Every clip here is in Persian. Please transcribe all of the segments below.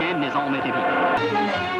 mais en mettez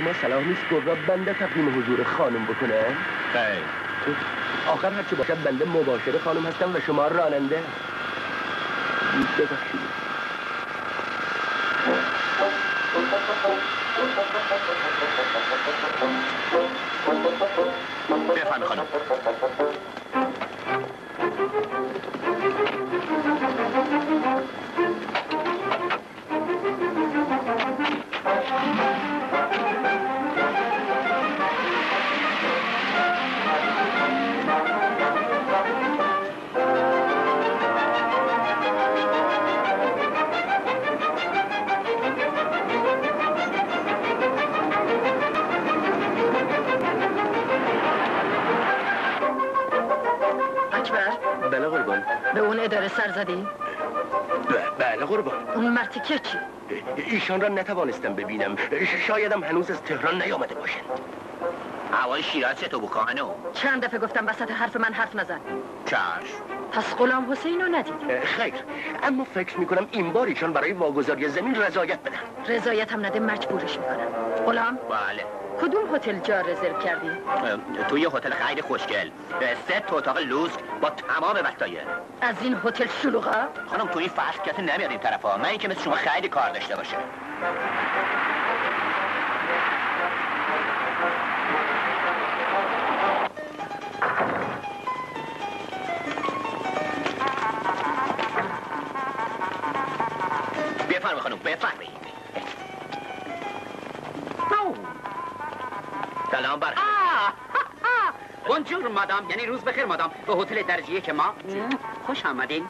شما صلاح نیست گربه بنده تقدیم حضور خانم بکنه؟ خیر. آخر هرچی باشد بنده مباشر خانم هستم و شما راننده. ببخشید. بفرمی خانم. مرتیکه چی؟ ایشان را نتوانستم ببینم. شایدم هنوز از تهران نیامده باشند. هوای شیراز بود خانم؟ چند دفعه گفتم وسط حرف من حرف نزن. چشم. پس غلام حسین رو ندید؟ خیر. اما فکر می‌کنم این بار ایشان برای واگذاری زمین رضایت بدن. رضایت هم نده مجبورش می‌کنم. غلام؟ بله. کدوم هتل جا رزرو کردی؟ توی هتل خیلی خوشگل. سه تا اتاق لوکس با تمام وسایل. از این هتل شلوغا؟ خانم توی این فصل کسی نمیاد این طرفا. من اینکه مثل شما خیلی کار داشته باشه. بفرمایید خانم بفرمایید. سلام بر بونجور مادام. یعنی روز بخیر مادام. به هتل درجیه که ما خوش آمدین.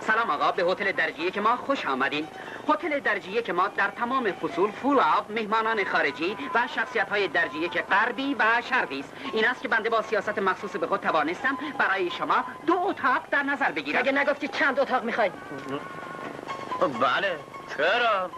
سلام آقا. به هتل درجیه که ما خوش آمدین. هتل درجیه که ما در تمام فصول فول آب مهمانان خارجی و شخصیت های درجیه که غربی و شرقی است. این است که بنده با سیاست مخصوص به خود توانستم برای شما دو اتاق در نظر بگیرم. مگه نگفتی چند اتاق می‌خوای؟ بله. چرا؟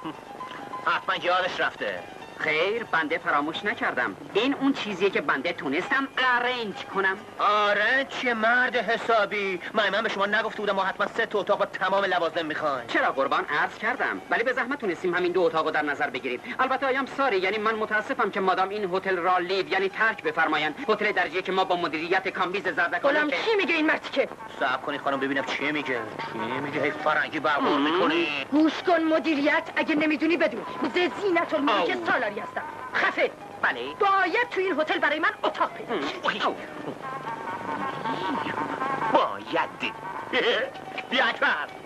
حتما یادش رفته. خیر بنده فراموش نکردم. این اون چیزیه که بنده تونستم ارنج کنم. آره چه مرد حسابی. من من به شما نگفته بودم ما حتما سه تا اتاق با تمام لوازم می‌خوایم. چرا قربان عرض کردم؟ ولی به زحمت تونستیم همین دو اتاق رو در نظر بگیریم. البته آیم Sorry یعنی من متاسفم که مادام این هتل را leave یعنی ترک بفرمایند. هتل درجه که ما با مدیریت کامبیز زردکانه غلام که چی میگه این مرتیکه؟ صبر کنی خانم ببینم چی میگه. چی میگه؟ هی فرنگی برقرار می‌کنی. گوش کن مدیریت اگه نمی‌دونی بدون. زینت الملک آو. سالاری هستم. خفه. بله. باید تو این هتل برای من اتاق پیدا. باید. بیا اکبر.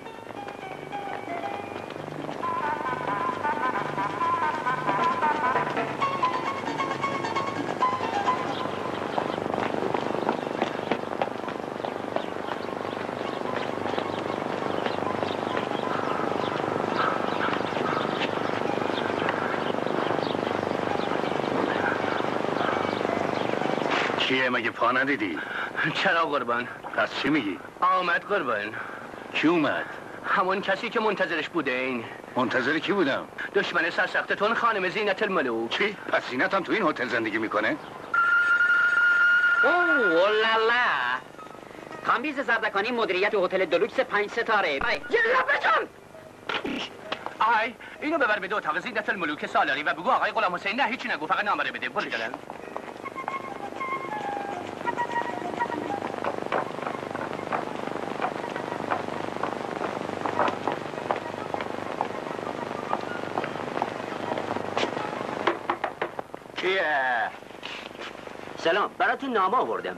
کیه مگه پا ندیدی؟ چرا قربان پس چی میگی؟ آمد قربان کی اومد؟ همون کسی که منتظرش بوده این منتظر کی بودم؟ دشمن سرسختتون خانم زینت الملوک چی؟ پس زینت هم تو این هتل زندگی می‌کنه؟ اوه لالا کامبیز زردکانی مدیریت هتل دلوکس پنج ستاره بای. یه لبه جان آی اینو ببر به دو اتاق زینت الملوک سالاری و بگو آقای غلام حسین نه هیچی نگو فقط نامره بده برو سلام. براتون نامه آوردم.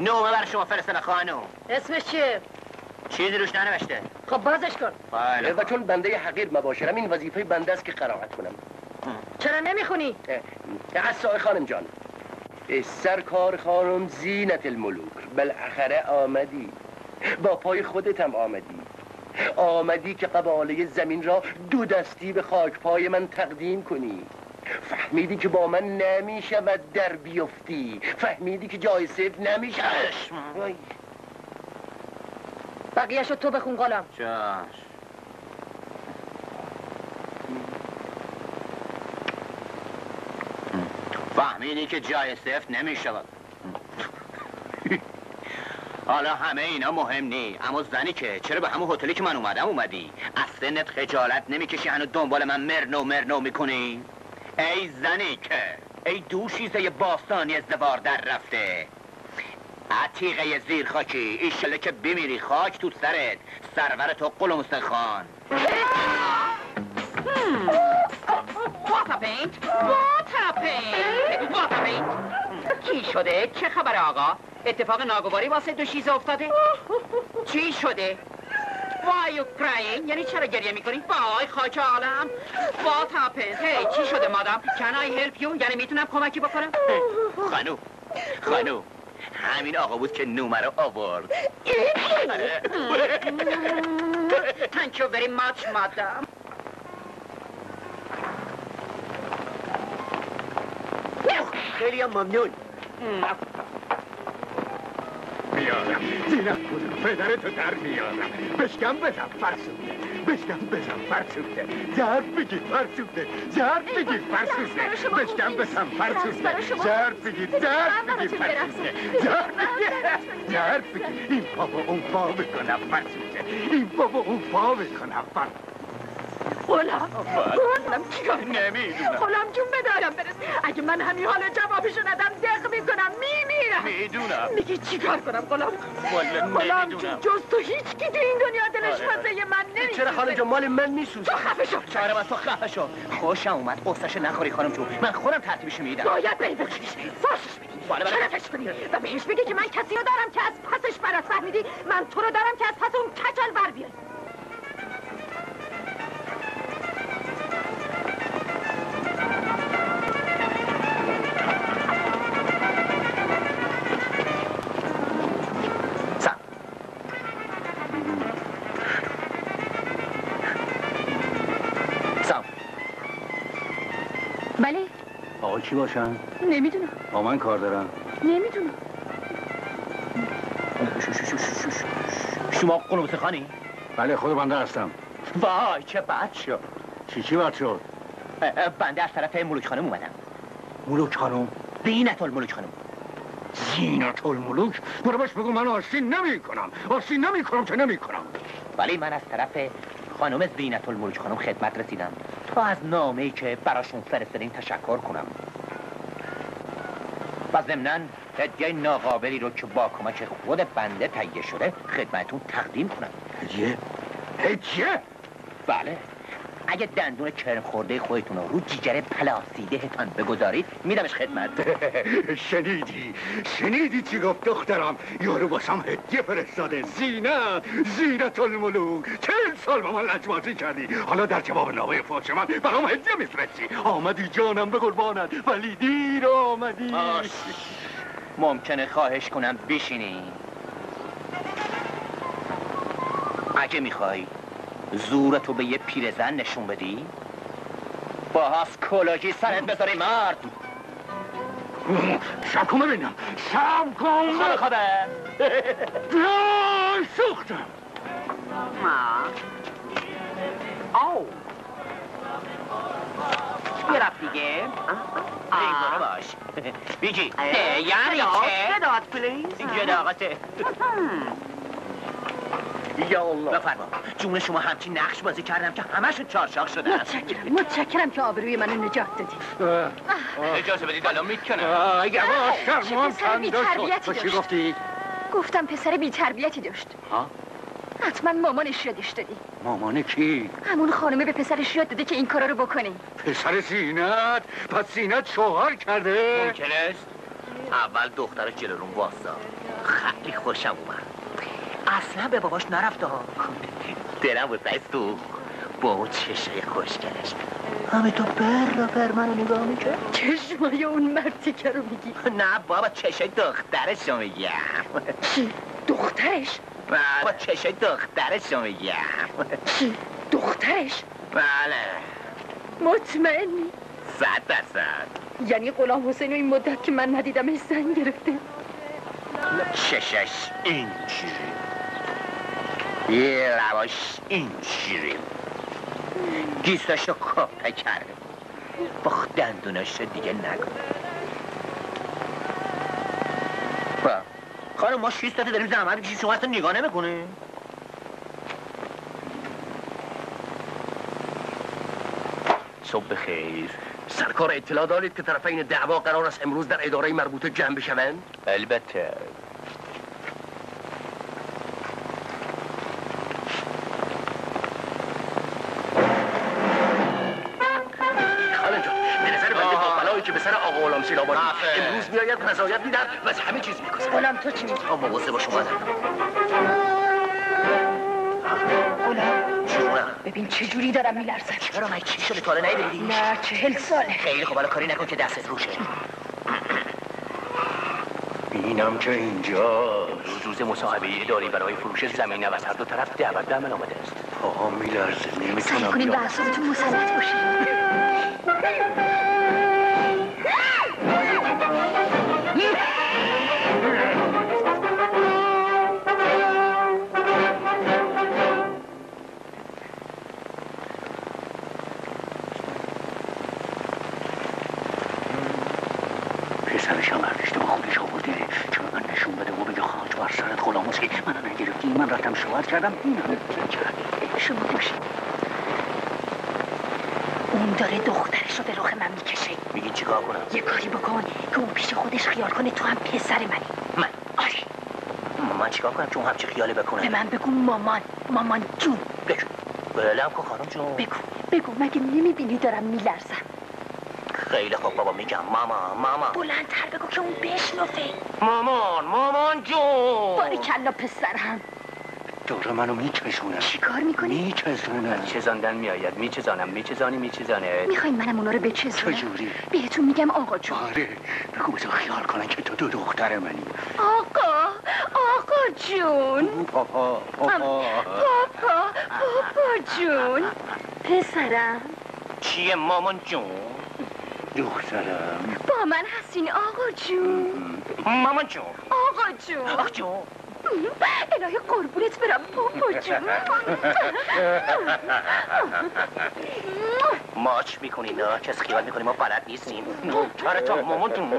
نامه برای شما فرستادم خانم. اسمش چیه؟ چیزی روش ننوشته. خب بازش کن. بله. و چون بنده حقیر مباشرم این وظیفه بنده است که قرائت کنم. چرا نمی‌خونی؟ از سای خانم جان. سرکار خانم زینت الملوک. بالاخره آمدی. با پای خودت هم آمدی. آمدی که قباله زمین را دو دستی به خاک پای من تقدیم کنی. فهمیدی که با من نمی شود در بیفتی. فهمیدی که جای سفت نمی شود بقیهشو تو بخون غلام. چاش فهمیدی که جای سفت نمی شود حالا همه اینا مهم نی. اما زنی که چرا به همون هتلی که من اومدم اومدی؟ از سنت خجالت نمی‌کشی هنو دنبال من مرنو مرنو می‌کنی؟ ای زنی که ای دوشیزه باستانی ازدوار در رفته عتیقه زیر خاکی ایشاله که بمیری خاک تو سرت سرور تو قلم خان What happened? What happened? What happened? چی شده؟ چه خبر آقا؟ اتفاق ناگواری واسه دو شیزه افتاده؟ چی شده؟ You crying? یعنی چرا گریه می‌کنی؟ وای خاک عالم What happened? Hey, چی شده مادام؟ Can I help you? یعنی می‌تونم کمکی بکنم؟ خانو خانو همین آقا بود که نومره آورد Thank you very much, madam. خیلی هم ممنون میارم. زینت بودم پدرتو در میارم. بشکم بزن فرسوده. بشکم بزن فرسوده. زرد بگیر فرسوده. زرد بگیر فرسوده. بشکم بزن فرسوده. زرد بگیر زرد بگیر فرسوده. زرد بگیر. زرد بگیر. این پا با اون پا بکنم فرسوده. این پا با اون پا بکنم فرسوده. غلام غلام چیکار نمی‌دونم. غلام جون بدارم برس. اگه من همین حالا جوابشو ندم دق می‌کنم میمیرم. می‌دونم. میگی چیکار کنم غلام؟ غلام جون جز تو هیچ کی تو این دنیا دلش آره،. واسه من نمیسوزه. چرا خانم جان مال من میسوزه؟ تو خفه شو چاره من تو خفه شو خوشم اومد. قصهش نخوری خانم جون. من خودم ترتیبش میدم. باید بری بکشیش فاشش بدی. شرفش بدی و بهش بگی که من کسی رو دارم که از پسش برات فهمیدی من تو رو دارم که از پس اون کچل بر بیاری کی باشن؟ نمی‌دونم. با من کار دارم. نمی‌دونم. شما قلوب خانی؟ بله خود بنده هستم. وای چه بد شد. چی چی بد شد؟ بنده از طرف ملوک خانم اومدم. ملوک خانم؟ بینت الملوک خانم. زینت الملوک؟ برو بهش بگو من آستین نمی کنم آستین نمی کنم که نمی کنم ولی من از طرف خانم زینت الملوک خانم خدمت رسیدم. تا از نامه ای که براشون فرستادین تشکر کنم. و ضمنا هدیه ناقابلی رو که با کمک خود بنده تهیه شده خدمتون تقدیم کنم. هدیه؟ هدیه؟ بله. اگه دندون کرم خورده خودتون رو جیگر پلاسیدهتان بگذارید میدمش خدمت. شنیدی؟ شنیدی چی گفت دخترم؟ یارو باسم هدیه فرستاده. زینت زینت الملوک. چهل سال با من لجبازی کردی. حالا در جواب نامه فاش من برام هدیه میفرستی. آمدی جانم به قربانت. ولی دیر آمدی. آش. ممکنه خواهش کنم بشینی. اگه می‌خوای. زورتو به یه پیرزن نشون بدی؟ با کلاجی سرت بذاری مرد. شب ببینم. شب کن. خوابه جان سوختم. او یه رفت دیگه؟ این باش. بیجی. یعنی چه؟ داد پلیز. جداقته یا الله. بفرما. جون شما همچین نقش بازی کردم که همشون چارچاق شده متشکرم. متشکرم که آبروی منو نجات دادی. اجازه بدید الان می‌کنم. چه شرمان پسر کنده بی‌تربیتی شد چی داشت. گفتی؟ گفتم پسر بی‌تربیتی داشت. ها؟ حتما مامانش یادش دادی. مامان کی؟ همون خانمه به پسرش یاد داده که این کارا رو بکنه. پسر زینت. پس زینت شوهر کرده. ممکن است؟ اول دختر جلو روم واسا خیلی خوشم اومد. اصلا به باباش نرفته ها. دلم بود دست تو. با اون چشه خوشگلش. همه تو بر را بر منو نگاه می‌کرد؟ چشمای اون مرتیکه رو میگی. نه بابا چشه دخترش رو میگم. چی؟ دخترش؟ بابا چشه دخترش رو میگم. چی؟ دخترش؟ بله. مطمئنی؟ صد درصد. یعنی غلام حسین و این مدت که من ندیدمش زن گرفته. چشش اینجوری. یه لباش اینجوری گیساشو کپه کرده با دندوناش دیگه نگو. خانم ما شیست داده داریم زحمت می‌کشیم. شما اصلا نگاه نمی‌کنه صبح خیر سرکار اطلاع دارید که طرفین دعوا قرار است امروز در اداره مربوطه جمع بشوند؟ البته. آخه. امروز میآید رضایت می‌دهد و از همه چیز میگذرد غلام تو چی میگی؟ مواظب باش اومدم جونم ببین چه جوری دارم میلرزم. چرا من چی شده؟ تا حالا ندیدی؟ نه چهل ساله. خیلی خب حالا کاری نکن که دستت روشه. اینم که اینجا روز روز مصاحبه اداری برای فروش زمین و از هر دو طرف دعوت به عمل آمده است. پاها میلرزه سعی نمی‌تونم کنیم به بیام. اعصابتون مسلط باشید پسرش هم با خودش آورده چرا من نشون بده و بگه خاج بر سرت غلام حسین منو نگرفتی من رفتم شوهر کردم. این همه کرد شما باشید اون داره دخترش رو به رخ من می‌کشه. میگی چیکار کنم؟ یه کاری بکن که اون پیش خودش خیال کنه تو هم پسر منی. من؟ آره. من چیکار کنم چون همچی خیالی به بکنه من بگو مامان مامان جون. بگو. بلم کن خانم جون. بگو بگو مگه نمی‌بینی دارم میلرزم؟ خیلی خوب بابا میگم. ماما ماما. بلندتر بگو که اون بشنفه مامان مامان جون. باریکلا پسرم. داره منو میچشونه. چیکار می‌کنی؟ میچزونه چزاندن میآید. میچزانم میچزانی میچزانه. می‌خواین منم اونا رو بچزونم؟ چجوری؟ بهتون میگم آقا جون. آره. بگو بذار خیال کنن که تو دو دختر منی. آقا آقا جون. پاپا پاپا. پاپا پاپا جون. پسرم. چیه مامان جون؟ دخترم. با من هستین آقا جون. مامان جون. آقا جون. آخ جون. الهی قربونت برم پاپا جون. ماچ می‌کنی نه؟ کس خیال می‌کنی ما بلد نیستیم. نوکر تو مامان جون.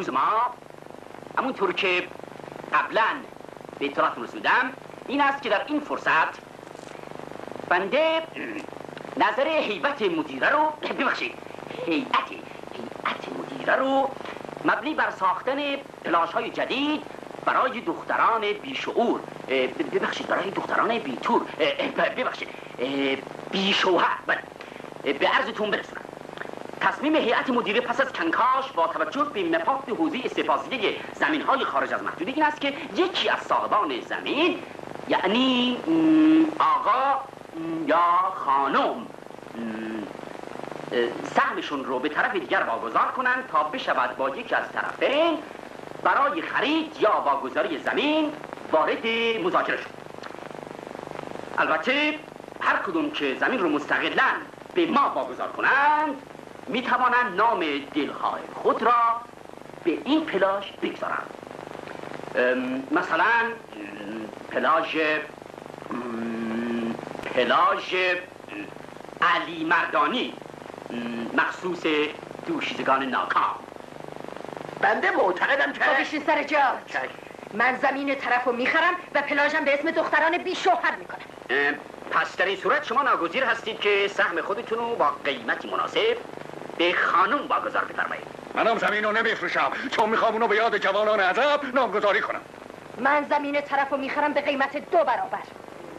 امروز ما همونطور که قبلا به اطلاعاتون رسوندم این است که در این فرصت بنده نظر هیئت مدیره رو ببخشید هیئت هیئت مدیره رو مبنی بر ساختن پلاش های جدید برای دختران بیشعور. ببخشید برای دختران بیتور. ببخشید. بیشوهر. بله. به عرضتون برسونم. تصمیم هیئت مدیره پس از کنکاش با توجه به مفاد حوزه استفاضیه زمین های خارج از محدوده این است که یکی از صاحبان زمین یعنی آقا یا خانم سهمشون رو به طرف دیگر واگذار کنند تا بشود با یکی از طرفین برای خرید یا واگذاری زمین وارد مذاکره شد. البته هر کدوم که زمین رو مستقلا به ما واگذار کنند می توانند نام دلخواه خود را به این پلاژ بگذارند. مثلا پلاژ پلاژ علی مردانی مخصوص دوشیزگان ناکام. بنده معتقدم که خب بشین سر جا. من زمین طرف رو می‌خرم و پلاژم به اسم دختران بی شوهر می‌کنم پس در این صورت شما ناگزیر هستید که سهم خودتون رو با قیمتی مناسب به خانم واگذار بفرمایید. منم زمین رو نمیفروشم. چون می‌خوام اونو به یاد جوانان عذب نامگذاری کنم. من زمین طرف رو می‌خرم به قیمت دو برابر.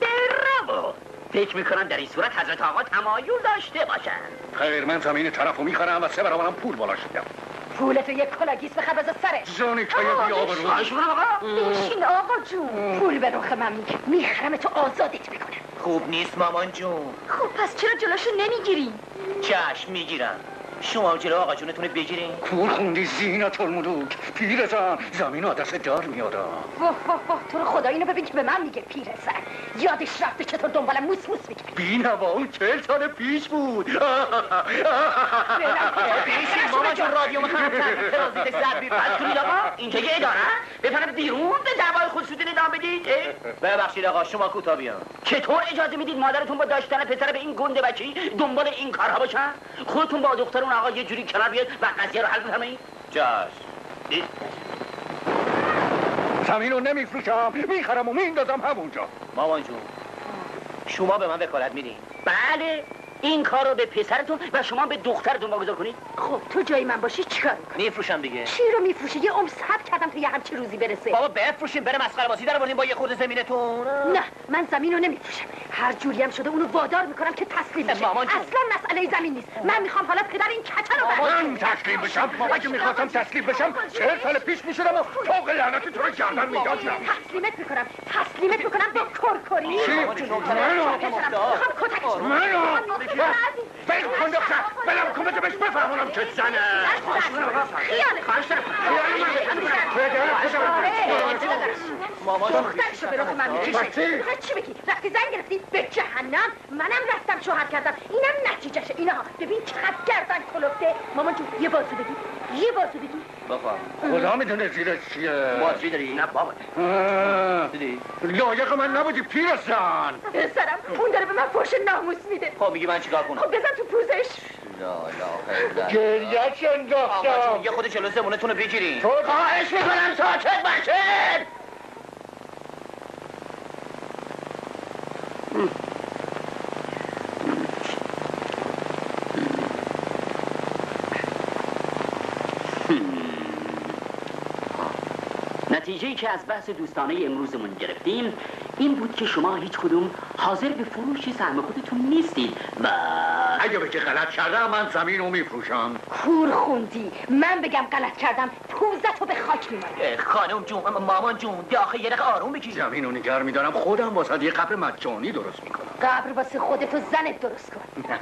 برافو فکر می‌کنم در این صورت حضرت آقا تمایل داشته باشند خیر من زمین طرف رو می‌خرم و سه برابرم پول بالا شدم. پولت رو یک کلاگیس بخر بذار سرش زانی که بی آبرو خواهش می‌کنم آقا. بشین آقا جون. پول به رخ من میگه. می‌خرم تو آزادت می‌کنم. خوب نیست مامان جون. خب پس چرا جلوشو نمی‌گیری؟ چشم می‌گیرم. شما جلو آقا جونتون رو بگیرین. کور خوندی زینت الملوک پیرزن زمین دست دار میادم واه واه واه تو رو خدا اینو ببین که به من میگه پیرزن. یادش رفته چطور دنبالم موس موس می‌کرد بی نوا اون چهل سال پیش بود. بیشین مامان جون رادیو خراب کرد ترازیت زد بی پس کنید آقا اینجا یه اداره. بپرد بیرون به دعوای خودشون ادامه بدید؟ ببخشید آقا شما کوتاه بیان. چطور اجازه می‌دید مادرتون با داشتن پسر به این گنده بچی دنبال این کارها باشن؟ خودتون با دختر اون آقا یه جوری کنار بیاد و قضیه رو حل بفرمایید جاش. زمین رو نمیفروشم می‌خرم و میندازم همونجا. مامان جون شما به من وکالت میدین؟ بله. این کار رو به پسرتون و شما به دخترتون واگذار کنید. خب تو جای من باشی چیکار می‌کنی؟ میفروشم دیگه. چی رو میفروشی؟ یه عمر صبر کردم تا یه همچی روزی برسه. بابا بفروشیم بره مسخره بازی در بردیم با یه خورده زمینتون. نه من زمین رو نمیفروشم. هر جوری هم شده اونو وادار می‌کنم که تسلیم بشه. اصلا مسئله زمین نیست. من می‌خوام حالا پدر این کچل رو من تسلیم بشم. اگه می‌خواستم تسلیم بشم. چهل سال پیش می‌شدم و فوق لعنت تو رو گردن می‌دادم تسلیمت می‌کنم. تسلیمت می‌کنم به کرکری. چی؟ منو. منو؟ بل کن دختر بلم کن بده بهش بفهمونم که زنه مامان دخترشو به من می‌کشه چی بگی وقتی زن گرفتی به جهنم منم رفتم شوهر کردم اینم نتیجهشه اینا ببین چقدر گردن کلفته مامان جون یه بازو بگی یه بازو بگی بخوام خدا می‌دونه زیرش چیه؟ باتری داری نه بابا. دیدی؟ لایق من نبودی پیرزن پسرم اون داره به من فرش ناموس میده. خب میگی من چیکار کنم؟ خب بزن تو پوزش. لا آقا انداختم جون یه خود جلو زمونتون رو بگیرین تو خواهش می‌کنم ساکت باشید نتیجه ای که از بحث دوستانه امروزمون گرفتیم این بود که شما هیچ کدوم حاضر به فروش سهم خودتون نیستید و اگه بگی غلط کردم من زمین رو میفروشم. کور خوندی. من بگم غلط کردم پوزتو به خاک میماری خانم جون مامان جون داخل یه دقیقه آروم بگیر زمین رو نگر میدارم خودم واسه یه قبر مجانی درست می‌کنم. قبر واسه خودتو زنت درست کن. نه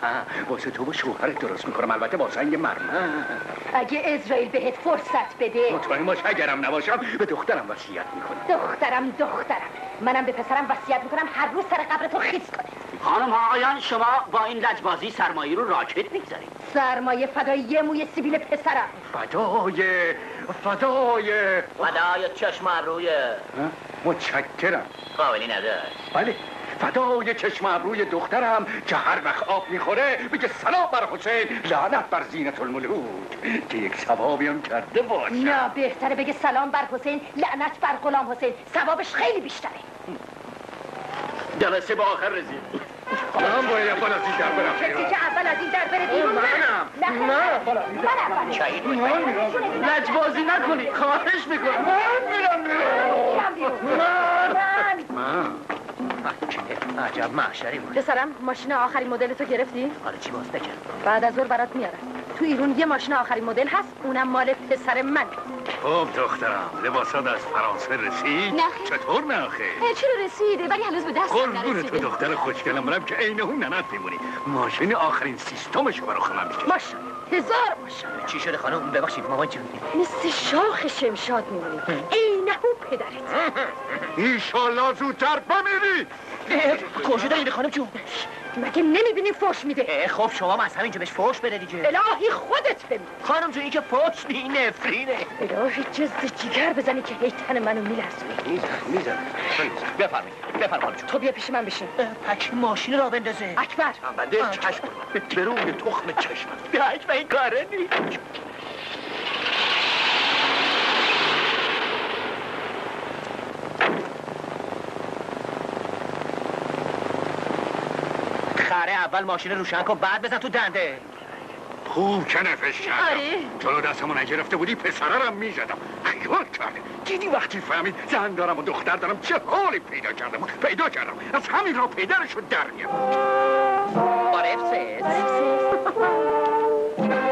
واسه تو و شوهرت درست می‌کنم البته با سنگ مرمر. اگه اسرائیل بهت فرصت بده. مطمئن باش اگرم نباشم به دخترم وصیت می‌کنم دخترم دخترم. منم به پسرم وصیت می‌کنم هر روز سر قبرتو خیس کنه. خانم ها آقایان شما با این لجبازی سرمایه رو راکت می‌گذارید. سرمایه فدای یه موی سیبیل پسرم. فدای فدای. فدای چشم روی. ها؟ متشکرم. قابلی نداشت. بله. فدای چشم ابروی دخترم که هر وقت آب می‌خوره بگه سلام بر حسین لعنت بر زینت الملوک. که یک ثوابی هم کرده باشه نه بهتره بگه سلام بر حسین لعنت بر غلام حسین. ثوابش خیلی بیشتره. جلسه به آخر رسید. من باید اول از این در برم کسی. که اول از این در بره بیرون؟ منم. نه شهید لجبازی نکنید خواهش می‌کنم. من میرم بیرون. میرم بیرون. من. من. عجب محشری بود. پسرم ماشین آخرین مدل تو گرفتی؟ حالا چی باز بکن بعد از ظهر برات میارم. تو ایران یه ماشین آخرین مدل هست اونم مال پسر من. خب دخترم لباسات از فرانسه رسید؟ نه. چطور نه اه، چرا رسیده؟ ولی هنوز به دست قربون تو نرسیده دختر خوشگلم برم که عین اون ننت میمونی. ماشین آخرین سیستمش برای خودم میشه ماشاءالله. هزار ماشاءالله. چی شده خانم؟ ببخشید مامان جون مثل شاخ شمشاد میمونی. عینه پدرت. ایشالله زودتر بمیری! کجا دارید خانم جون؟ مگه نمی‌بینی فوش میده؟ اه، خب شما هم از همینجا بهش فوش بده دیگه. الهی خودت ببین خانم جون این که فوش نی نفرینه. الهی جز جیگر بزنی که هی تن منو میلرزونی میزن میزن بفرمایید بفرمایید خانم جون. تو بیا پیش من بشین. پکی ماشین را بندازه. اکبر. بنده چشم. به تخم چشم. به این کاره نیست. خره اول ماشین روشن کن بعد بزن تو دنده. خوب که نفش کردم آره. جلو دستمو نگرفته بودی پسره رم می‌زدم خیال کرده دیدی وقتی فهمید زن دارم و دختر دارم چه حالی پیدا کردم؟ پیدا کردم. از همین را پیدرش رو در میارم عرفسس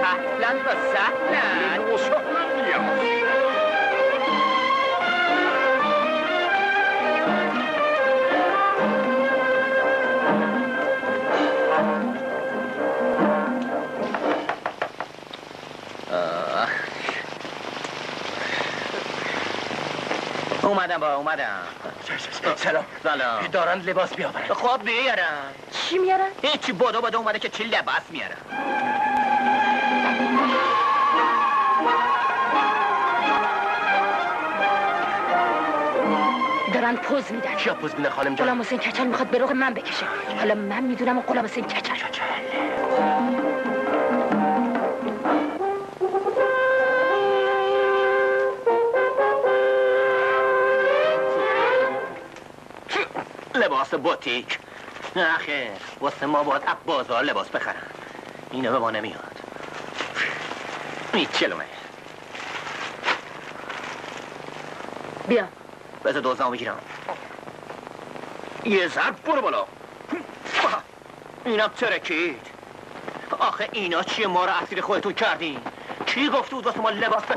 اهلا و سهلا. اومدم با اومدم. سلام. سلام. دارن لباس بیاورن. خب بیارم چی میارن؟ هیچی بادو بادو اومده که چی لباس میارم. دارن پوز میدن. کیا پوز میدن خانم جان؟ غلام حسین کچل می‌خواد به رخ من بکشه. حالا من می‌دونم غلام حسین کچل. لباس بوتیک. نه خیر واسه ما باید اب بازار لباس بخرم اینو به ما نمیاد. این چلومه بیا. بذار دوزنامو بگیرم. یه ضرب برو بالا. اینم ترکید آخه اینا چیه؟ ما رو اسیر خودتون کردین. کی گفته بود واسه ما لباس ب...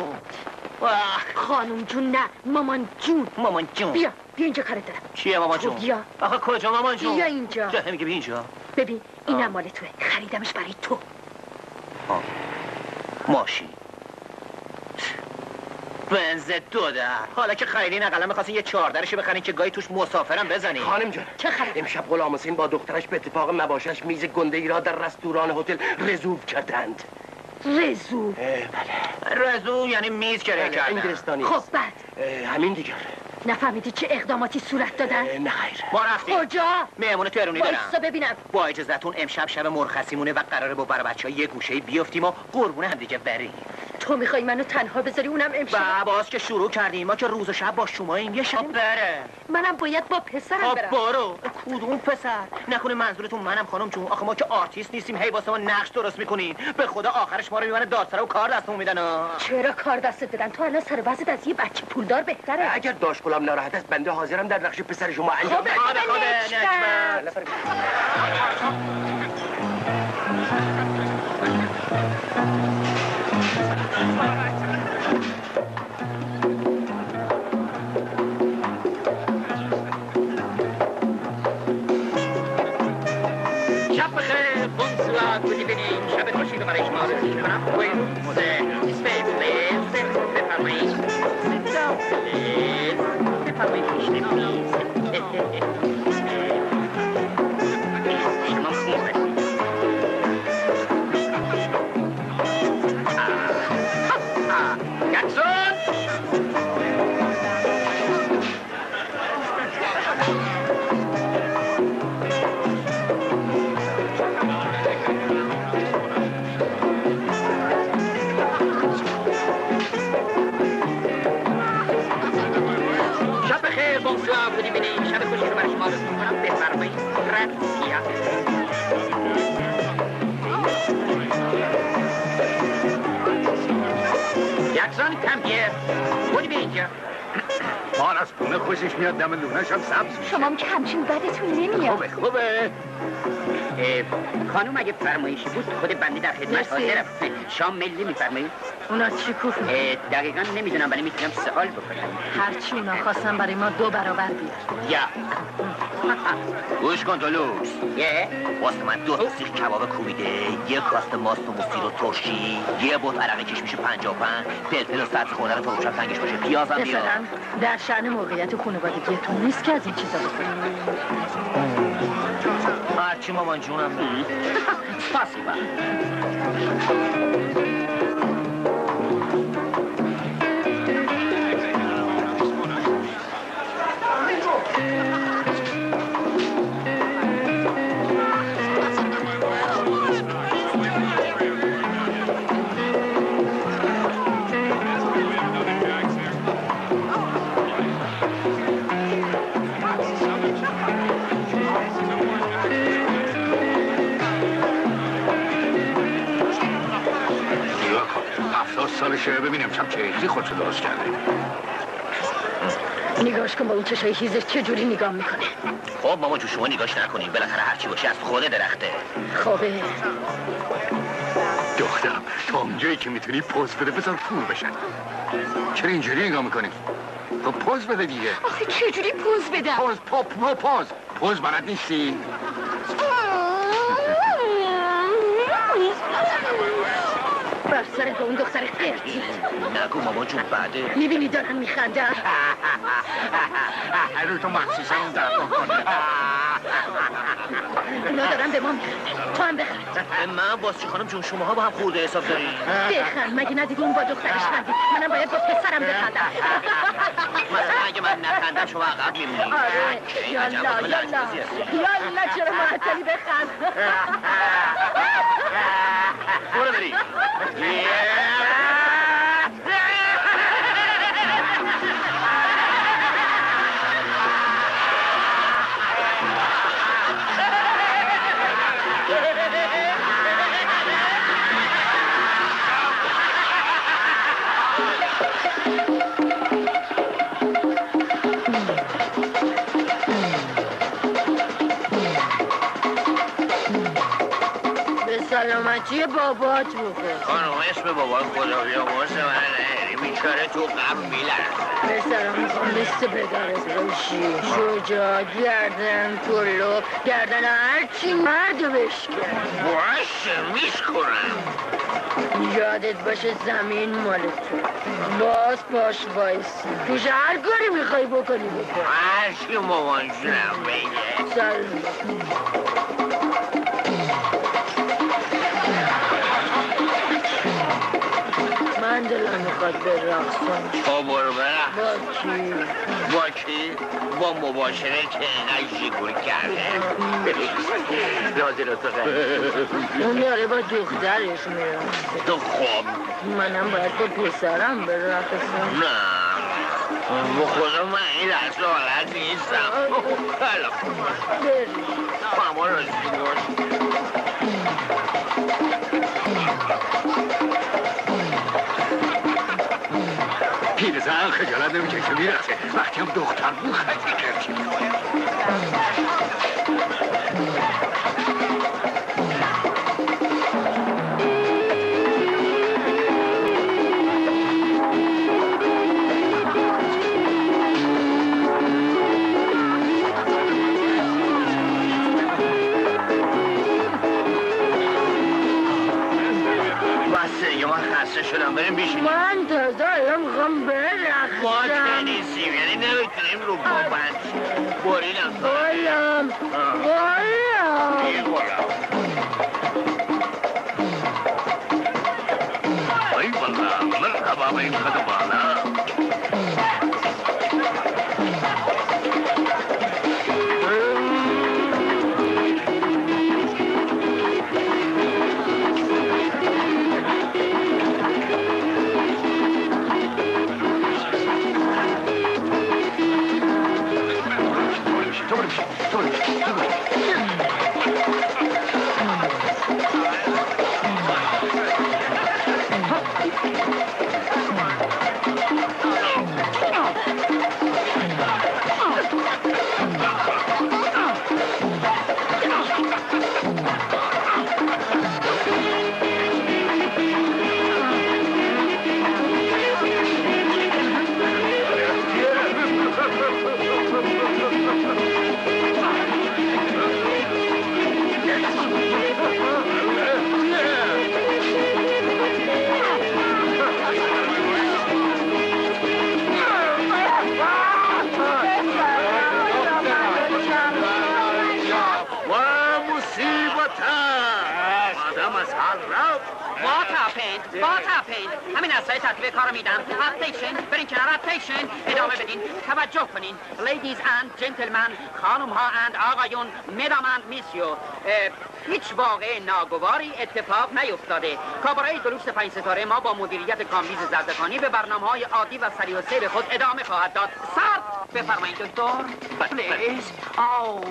واه، خانم جون نه. مامان جون. مامان جون. بیا بیا اینجا کارت دارم. چیه مامان جون؟ بیا. آخه کجا مامان جون؟ بیا اینجا. جا میگه بیا اینجا. ببین اینم آه. مال توه. خریدمش برای تو. ماشین. بنز دو در حالا که خریدین اقلا می‌خواستین یه چهاردرشو بخرین که گاهی توش مسافرم بزنین خانم جان چه خبر؟ امشب غلام حسین با دخترش به اتفاق مباشش میز گنده ای را در رستوران هتل رزوو کردند. رزو. اه، بله. رزو یعنی میز کرایه بله، کردن انگلستانی. خب. بعد همین دیگر نفهمیدی چه اقداماتی صورت دادن؟ نه خیر. ما رفتیم. کجا؟ مهمون تهرونی دارم وایسا ببینم. با اجازتون امشب شب مرخصیمونه و قراره با برای بچه یه گوشه بیفتیم و قربونه هم دیگه بریم. تو می‌خوای منو تنها بذاری؟ اونم امشب. باز که شروع کردیم. ما که روز و شب با شماییم یه شب بره. منم باید با پسرم خب برم. برو. کدوم پسر؟ نکنه منظورتون منم خانم جون. آخه ما که آرتیست نیستیم. هی واسه ما نقش درست می‌کنین. به خدا آخرش ما رو می‌برن دادسرا و کار دستمون میدن. چرا کار دستت بدن؟ تو الان سر وضعت از یه بچه پولدار بهتره. اگر داشت غلام ناراحت است بنده حاضرم در نقش پسر شما انجام خب، از خونه خوشش میاد دم لونش هم سبز میشه شما هم که همچین بدتون نمیاد خوبه خوبه خانم اگه فرمایشی بود خود بنده در خدمت مرسی. حاضرم. شام ملی میفرمایید؟ اونا چی کوف اه، دقیقا نمی‌دونم ولی می‌تونم سوال بکنم هرچی اونا خواستن برای ما دو برابر بیار. یا. گوش کن دلوس یه. واسه من دو تا سیخ کباب کوبیده یه کاست ماست و موسی رو ترشی یه بوت عرقه کش میشه پنجا پنج فلفل و سبز خوردن تو روشن تنگش باشه. پیازم بیا مثلا در شأن موقعیت خانوادگیتون نیست که از این چیزا بکنید. هرچی مامان جونم سپاسیبا نگاه سالشه ببینیم چم چه خودشو درست کرده. نگاش کن با اون چشای هیزش چه جوری نگاه می‌کنه؟ خب مامان جو شما نگاش نکنین بالاخره هرچی باشه از خود درخته. خوبه. دخترم تا اونجایی که می‌تونی پوز بده بذار پول بشن. چرا اینجوری نگاه می‌کنی؟ تو پوز بده دیگه. آخه چه جوری پوز بدم؟ پوز پا پوز. پوز بلد نیستی؟ بر سر به اون دختر قرتی نگو مامان جون بعده. می‌بینی دارن میخندن؟ رو تو مخصوصا اون در اونا دارن به ما میخندن. تو هم بخند. من بازچی خانم جون شماها با هم خورده حساب دارین. بخند. مگه ندیدی اون با دخترش خندید؟ منم باید با پسرم بخندم. مثلا اگه من نخندم شما عقب میمونی. یالا یالا. یالا چرا معطلی بخند؟ برو بری به سلامتی بابات بخور خانم اسم بابای خدا بیا موز من نهری. بیچاره تو قبل میلرزه. پسرم می‌خوام مثل پدرت باشی. شجاع گردن طلو گردن هرچی مرد بشکن باشه میشکنم یادت باشه زمین مال تو. باز پاش وایسی. توش هر کاری می‌خوای بکنی بکن. هرچی مامان جونم بگه. سلام. دلم می‌خواد برقصم. خب برو برم با کی؟ با کی؟ با مباشره که اینقدر جیگور کرده. راضی رو تو اون داره با دخترش میرم تو خوب منم باید با پسرم برقصم. نه. به خدا من این لحظه حالت نیستم. بریم. ماما راضی باش. پیرزن خجالت نمی‌کشه می‌رسه. وقتی هم دختر بود. خیلی. کرچی بریم بیشیم من تازه الان می‌خوام ما برقصم تنیسیم یعنی نمی‌تونیم رو پا بند گلم این گلم ای والا مرحبا به این خد ترتیب کار میدم. اتیشن برین کنار. اتیشن ادامه بدین. توجه کنین. Ladies and gentlemen خانم ها and آقایون Madame and Monsieur هیچ واقعه ناگواری اتفاق نیفتاده. کابارای دلوکس پنج ستاره ما با مدیریت کامبیز زردکانی به برنامه های عادی و سریع السیر خود ادامه خواهد داد. Sir بفرمایید دکتر. Please آو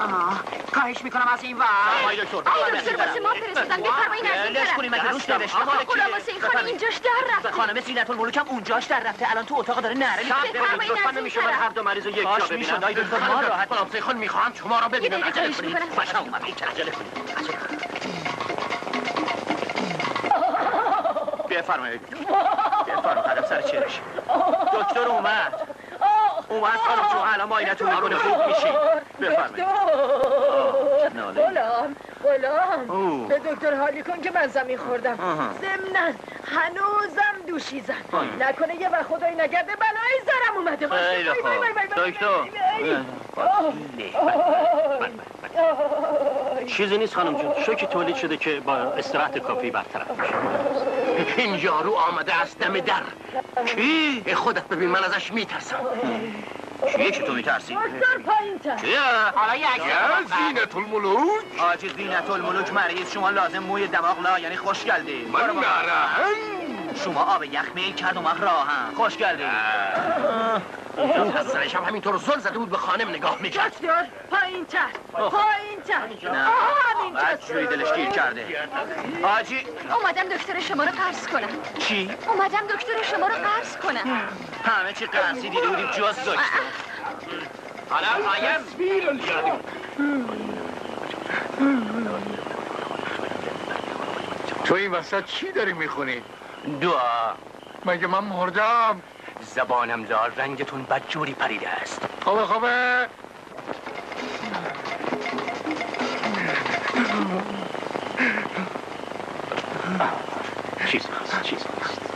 آه خواهش می‌کنم از این ور. آقای دکتر آقای دکتر واسه ما فرستادن. بفرمایین از این لش طرف. کنیم مگه روش نوشته مال غلام حسین خانم اینجاش در رفته. خانم زینت الملوک هم اونجاش در رفته. الان تو اتاق داره نره می‌کنه. بفرمایید لطفاً این نمیشه من. هر دو مریض رو یک جا. ببینم. آقای دکتر ما راحت خانم خانم می‌خوام شما را ببینم. عجله کنید. باشا اومد این عجله کنید. بفرمایید. بفرمایید قدم سر چهرش دکتر اومد. اومد خانم جون الان معاینتون می‌کنه خوب میشی بفرمایید. آه، ناله. غلام غلام. به دکتر حالی کن که من زمین خوردم. ضمناً هنوزم دوشیزم آه. نکنه یه وقت خدایی نگرده بلایی سرم اومده باشه. خیلی خوب. دکتر. چیزی نیست خانم جون. شوکی تولید شده که با استراحت کافی برطرف میشه. این یارو آمده است دم در. کی؟ خودت ببین من ازش میترسم. کیه که تو میترسی؟ دکتر پایین تر کیه؟ حالا یک زینت الملوک؟ آجی زینت الملوک مریض. شما لازم موی دماغ لا یعنی خوش گلده من نرم شما آب یخ میل کرد و من راهم خوش گلده از سرش هم همینطور زل زده بود به خانم نگاه می‌کرد. دکتر پایین تر. پایین تر. نه. آه همینجا بعد جوری دلش گیر کرده. آجی. اومدم دکتر شما رو قرض کنم. چی؟ اومدم دکتر شما رو قرض کنم. همه چی قرصی دیده بودیم جز دکتر حالا قایم تو این وسط چی داری می‌خونی؟ دعا. مگه من مردم؟ زبانم دار رنگتون بدجوری پریده است. خوبه خوبه. چیز؟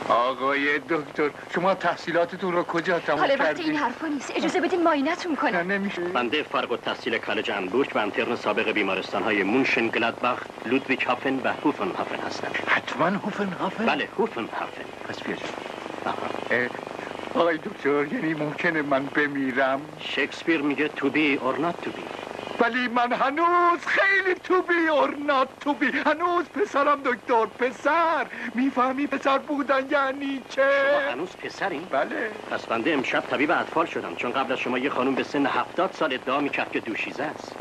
آقای دکتر شما تحصیلاتتون رو کجا تموم حالا وقت این؟ حرفا نیست. اجازه بدین ماینتون نه کنم. نمیشه. بنده فرق و تحصیل کالج انبورگ و انترن سابق بیمارستان های مونشن گلادباخ لودویک هافن و هوفن هافن هستم حتما هوفن هافن بله هوفن هافن پس بیا آقای دکتر یعنی ممکنه من بمیرم؟ شکسپیر میگه to be or not to be ولی من هنوز خیلی تو بی اور نات تو بی هنوز پسرم دکتر پسر. می‌فهمی پسر بودن یعنی چه؟ شما هنوز پسری؟ بله. پس بنده امشب طبیب اطفال شدم. چون قبل از شما یه خانم به سن هفتاد سال ادعا می‌کرد که دوشیزه است.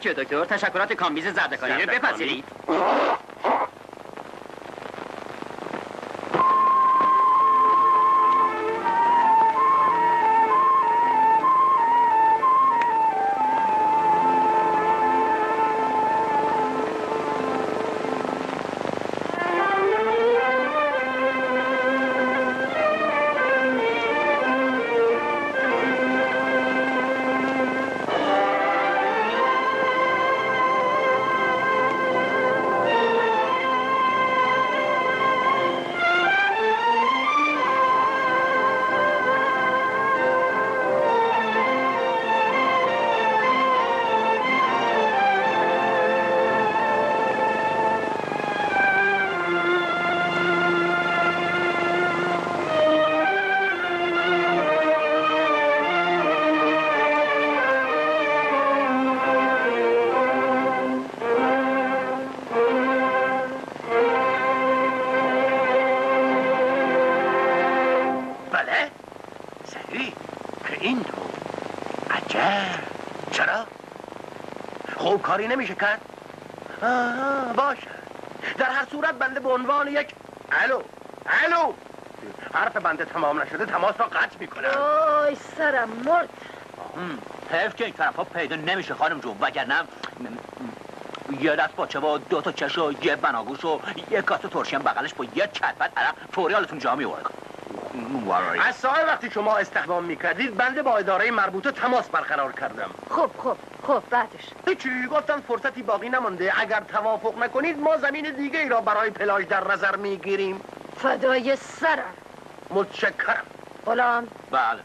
تنک دکتر تشکرات کامبیز زردکانی زردکانی. بپذیرید کاری نمیشه کرد؟ آه باشه. در هر صورت بنده به عنوان یک الو الو! حرف بنده تمام نشده تماس را قطع می‌کنم. آی سرم مرد. حیف که این طرف ها پیدا نمیشه خانم جون وگرنه یه دست باچه و دو تا چش و یه بناگوش و یه کاسه ترشی هم بغلش با یه چتبت عرق فوری حالتون جا میوره از سال وقتی شما استخدام می‌کردید بنده با اداره مربوطه تماس برقرار کردم. خب خب خب بعدش. هیچی گفتن فرصتی باقی نمانده. اگر توافق نکنید ما زمین دیگه ای را برای پلاژ در نظر می‌گیریم. فدای سرم. متشکرم. غلام. بله.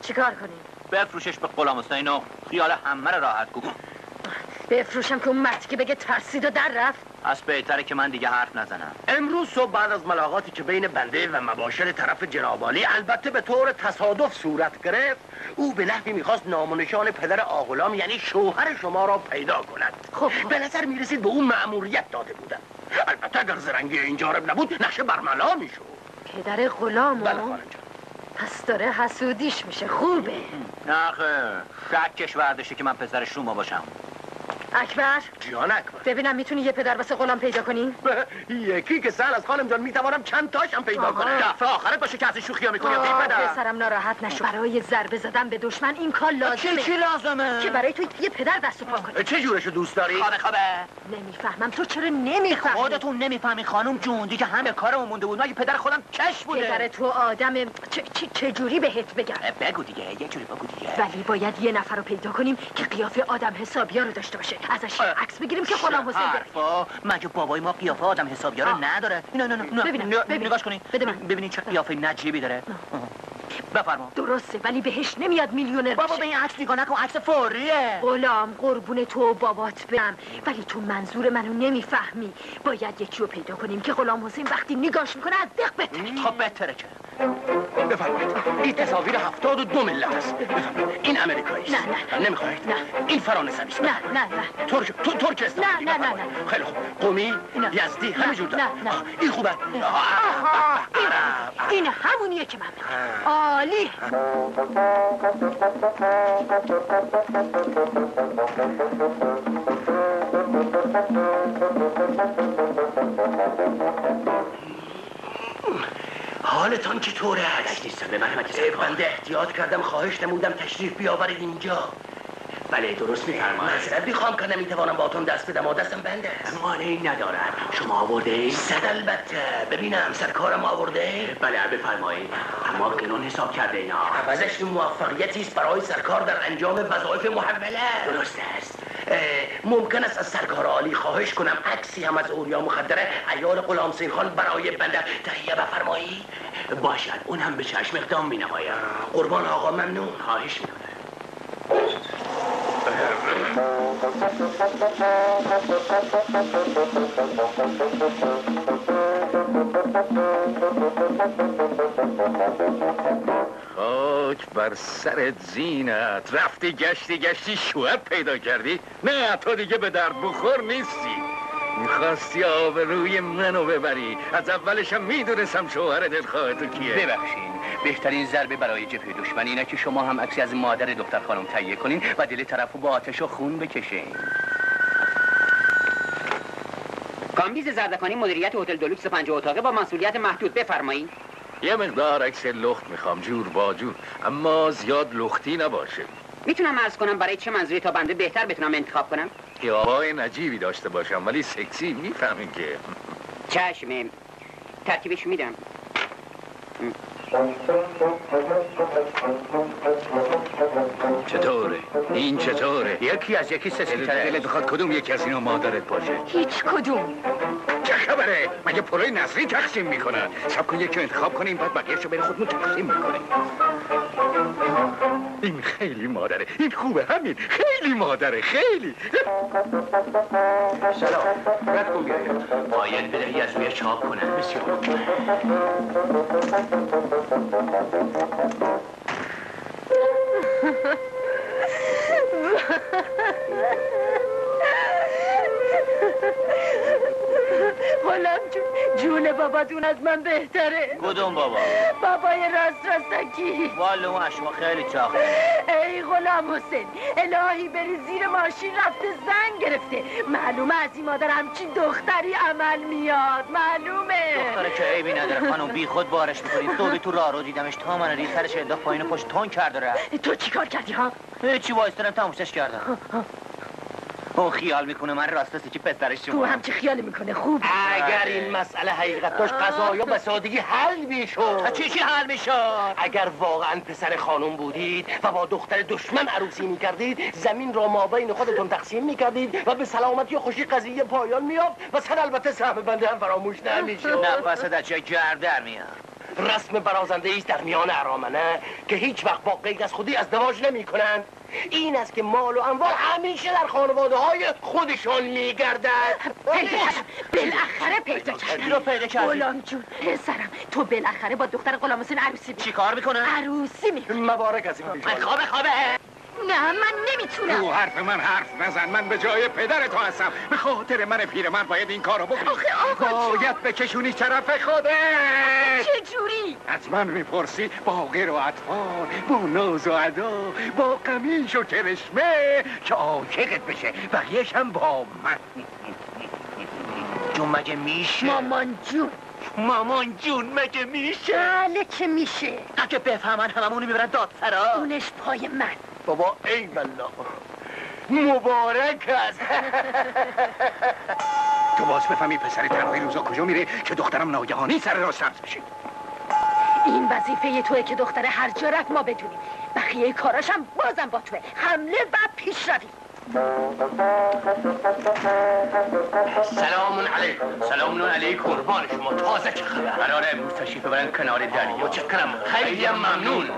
چیکار کنیم بفروشش به غلام حسین و خیال همه رو راحت کن. بفروشم که اون مردی که بگه ترسید و در رفت. از بهتره که من دیگه حرف نزنم. امروز صبح بعد از ملاقاتی که بین بنده و مباشر طرف جنابالی البته به طور تصادف صورت گرفت او به نحوی می‌خواست نام و نشان پدر آغلام یعنی شوهر شما را پیدا کند. خب، خب. به نظر می‌رسید به او مأموریت داده بودن البته اگر زرنگی این جارب نبود نشه برملا می‌شد. پدر غلامو بله پس داره حسودیش میشه خوبه. نه خیر شکش وردشه که من پسر شما باشم. اکبر؟ جان اکبر. ببینم می‌تونی یه پدر واسه غلام پیدا کنی؟ یکی که سر از خانم جان می‌توانم چند تاشم پیدا. کنم. دفعه آخرت باشه که از این شوخی ها می‌کنی پدر پسرم ناراحت نشو. برای ضربه زدن به دشمن این کار چی لازمه. چی لازمه؟ که برای تو یه پدر دست و پا کنه. چه جورشو دوست داری؟ خوابه خوابه نمی‌فهمم. تو چرا نمی‌فهمی؟ خودتون نمی‌فهمی خانم جون. دیگه همه کارمون مونده بود. مگه پدر خودم کش بوده؟ پدر تو آدم چه, چه, جوری بهت بگم؟ بگو دیگه. یه جوری بگو دیگه. ولی باید یه نفر رو پیدا کنیم که قیافه آدم حسابیا رو داشته باشه. ازش عکس بگیریم که غلام حسین بره حرفا مگه بابای ما قیافه آدم حسابیا رو آه. نداره نه نه نه ببینم،. نگاش کنین بده من. ببینین چه قیافه نجیبی داره. بفرما. درسته ولی بهش نمیاد میلیونر بابا به این عکس نگاه نکن عکس فوریه. غلام قربون تو و بابات برم. ولی تو منظور منو نمی‌فهمی. باید یکی رو پیدا کنیم که غلام حسین وقتی نگاش می‌کنه از دق بتره خب بهتره که. بفرمایید. این تصاویر هفتاد و دو مله هست بفرمایید. این امریکایی است نه، نه، نه. نمی‌خواهید؟ نه. این فرانسوی است نه نه نه. ترک تو ترکستان. نه، نه، نه، بفرمایید. خیلی خوب. قومی نه. یزدی همینجور داره نه، نه. این خوبه. این, این همونیه که من عالی حالتان چطوره است؟ نیستم اه، بنده احتیاط کردم خواهش نمودم تشریف بیاورید اینجا. بله درست میفرمایید. معذرت می‌خوام که نمی‌توانم باتون دست بدم و دستم بنده است. مانعی ندارد شما آورده اید؟ صد البته. ببینم سرکارم آورده بله بفرمایید اما قانون حساب کرده اینا. عوضش این موفقیتی است برای سرکار در انجام وظایف محوله. درست است. ممکن است از سرکار عالی خواهش کنم عکسی هم از اوریا مخدره ایال غلام خان برای بنده تهیه بفرمایید باشد. اون هم به چشم اقدام می نماید قربان آقا ممنون. خواهش می خاک بر سرت زینت. رفتی گشتی گشتی شوهر پیدا کردی. نه تو دیگه به درد بخور نیستی. می‌خواستی آبروی منو ببری. از اولشم می‌دونستم شوهر دلخواه تو کیه. ببخشین. بهترین ضربه برای جبهه دشمن اینه که شما هم عکسی از مادر دختر خانم تهیه کنین و دل طرفو با آتش و خون بکشین. کامبیز زردکانی مدیریت هتل دلوکس پنج اتاقه با مسئولیت محدود بفرمایید یه مقدار عکس لخت می‌خوام جور با جور. اما زیاد لختی نباشه. می‌تونم عرض کنم برای چه منظوری تا بنده بهتر بتونم انتخاب کنم؟ قیافه‌های نجیبی داشته باشم ولی سکسی می‌فهمین که. چشم ترکیبش میدم. چطوره؟ این چطوره؟ یکی از یکی سسی دلت بخواد کدوم یکی از اینا مادرت باشه؟ هیچ کدوم. چه خبره؟ مگه پروی نصری تقسیم می‌کنن؟ سب کن یکی انتخاب کنیم بعد بقیهشو بین خودمون تقسیم می‌کنیم. این خیلی مادره. این خوبه همین. خیلی مادره خیلی. سلام. رد کن بیاید باید بدهی از روی چاپ کنن بسیار غلام جون جون باباتون از من بهتره. کدوم بابا؟ بابای راست راستکی. والا اون اشما خیلی چاخه ای غلام حسین الهی بری زیر ماشین رفته زن گرفته. معلومه از این مادر همچین دختری عمل میاد. معلومه. دختره که عیبی نداره. خانم بی خود بارش می‌کنی صبحی تو راه رو دیدمش. تا من ریز سرش انداخت پایین پشت تون کرده رفت تو چیکار کردی ها؟ هیچی وایستادم تموشش کردم. اون خیال می‌کنه من راست که پسرش تو شما. هم چه خیالی می‌کنه خوب. اگر این مسئله حقیقت داشت قضایا به سادگی حل می‌شد. چی چی حل می‌شد؟ اگر واقعا پسر خانم بودید و با دختر دشمن عروسی می‌کردید زمین را مابین خودتون تقسیم می‌کردید و به سلامتی و خوشی قضیه پایان میافت و سر البته سهم بنده هم فراموش نمی‌شد. نفس دچه گرد در میاد رسم برازنده است در میان ارامنه که هیچ وقت با غیر از خودی ازدواج نمی کنند این است که مال و اموال همیشه در خانواده های خودشان میگردد. پیدا کردم بالاخره پیدا کردم رو پیدا کردی؟ غلام جون پسرم تو بالاخره با دختر غلام حسین عروسی چی کار می‌کنه؟ عروسی می مبارک از این خوابه خوابه نه من نمی‌تونم. تو حرف من حرف نزن. من به جای پدر تو هستم. به خاطر من پیرمرد باید این کارو بکنی. آخه آقا. باید بکشونی طرف خودت. چه جوری؟ از من می‌پرسی؟ با غیر و اطفال با ناز و ادا با قمیش و کرشمه. که عاشقت بشه. بقیهش هم با من. جون مگه میشه؟ مامان جون. مامان جون مگه میشه؟ بله که میشه. تا که بفهمن هممونو می‌برن دادسرا. اونش پای من. بابا ای والله مبارک است. تو باز بفهمی پسر تنهایی روزا کجا میره که دخترم ناگهانی سر راست سبز بشه. این وظیفه توه که دختر هر جا رفت ما بدونیم. بقیه کاراشم بازم با توه. حمله و پیشروی. سلام علیکم. سلام علیکم. قربان شما تازه چه خبر؟ قراره امروز تشریف ببرن کنار دریا. متشکرم خیلی ممنون.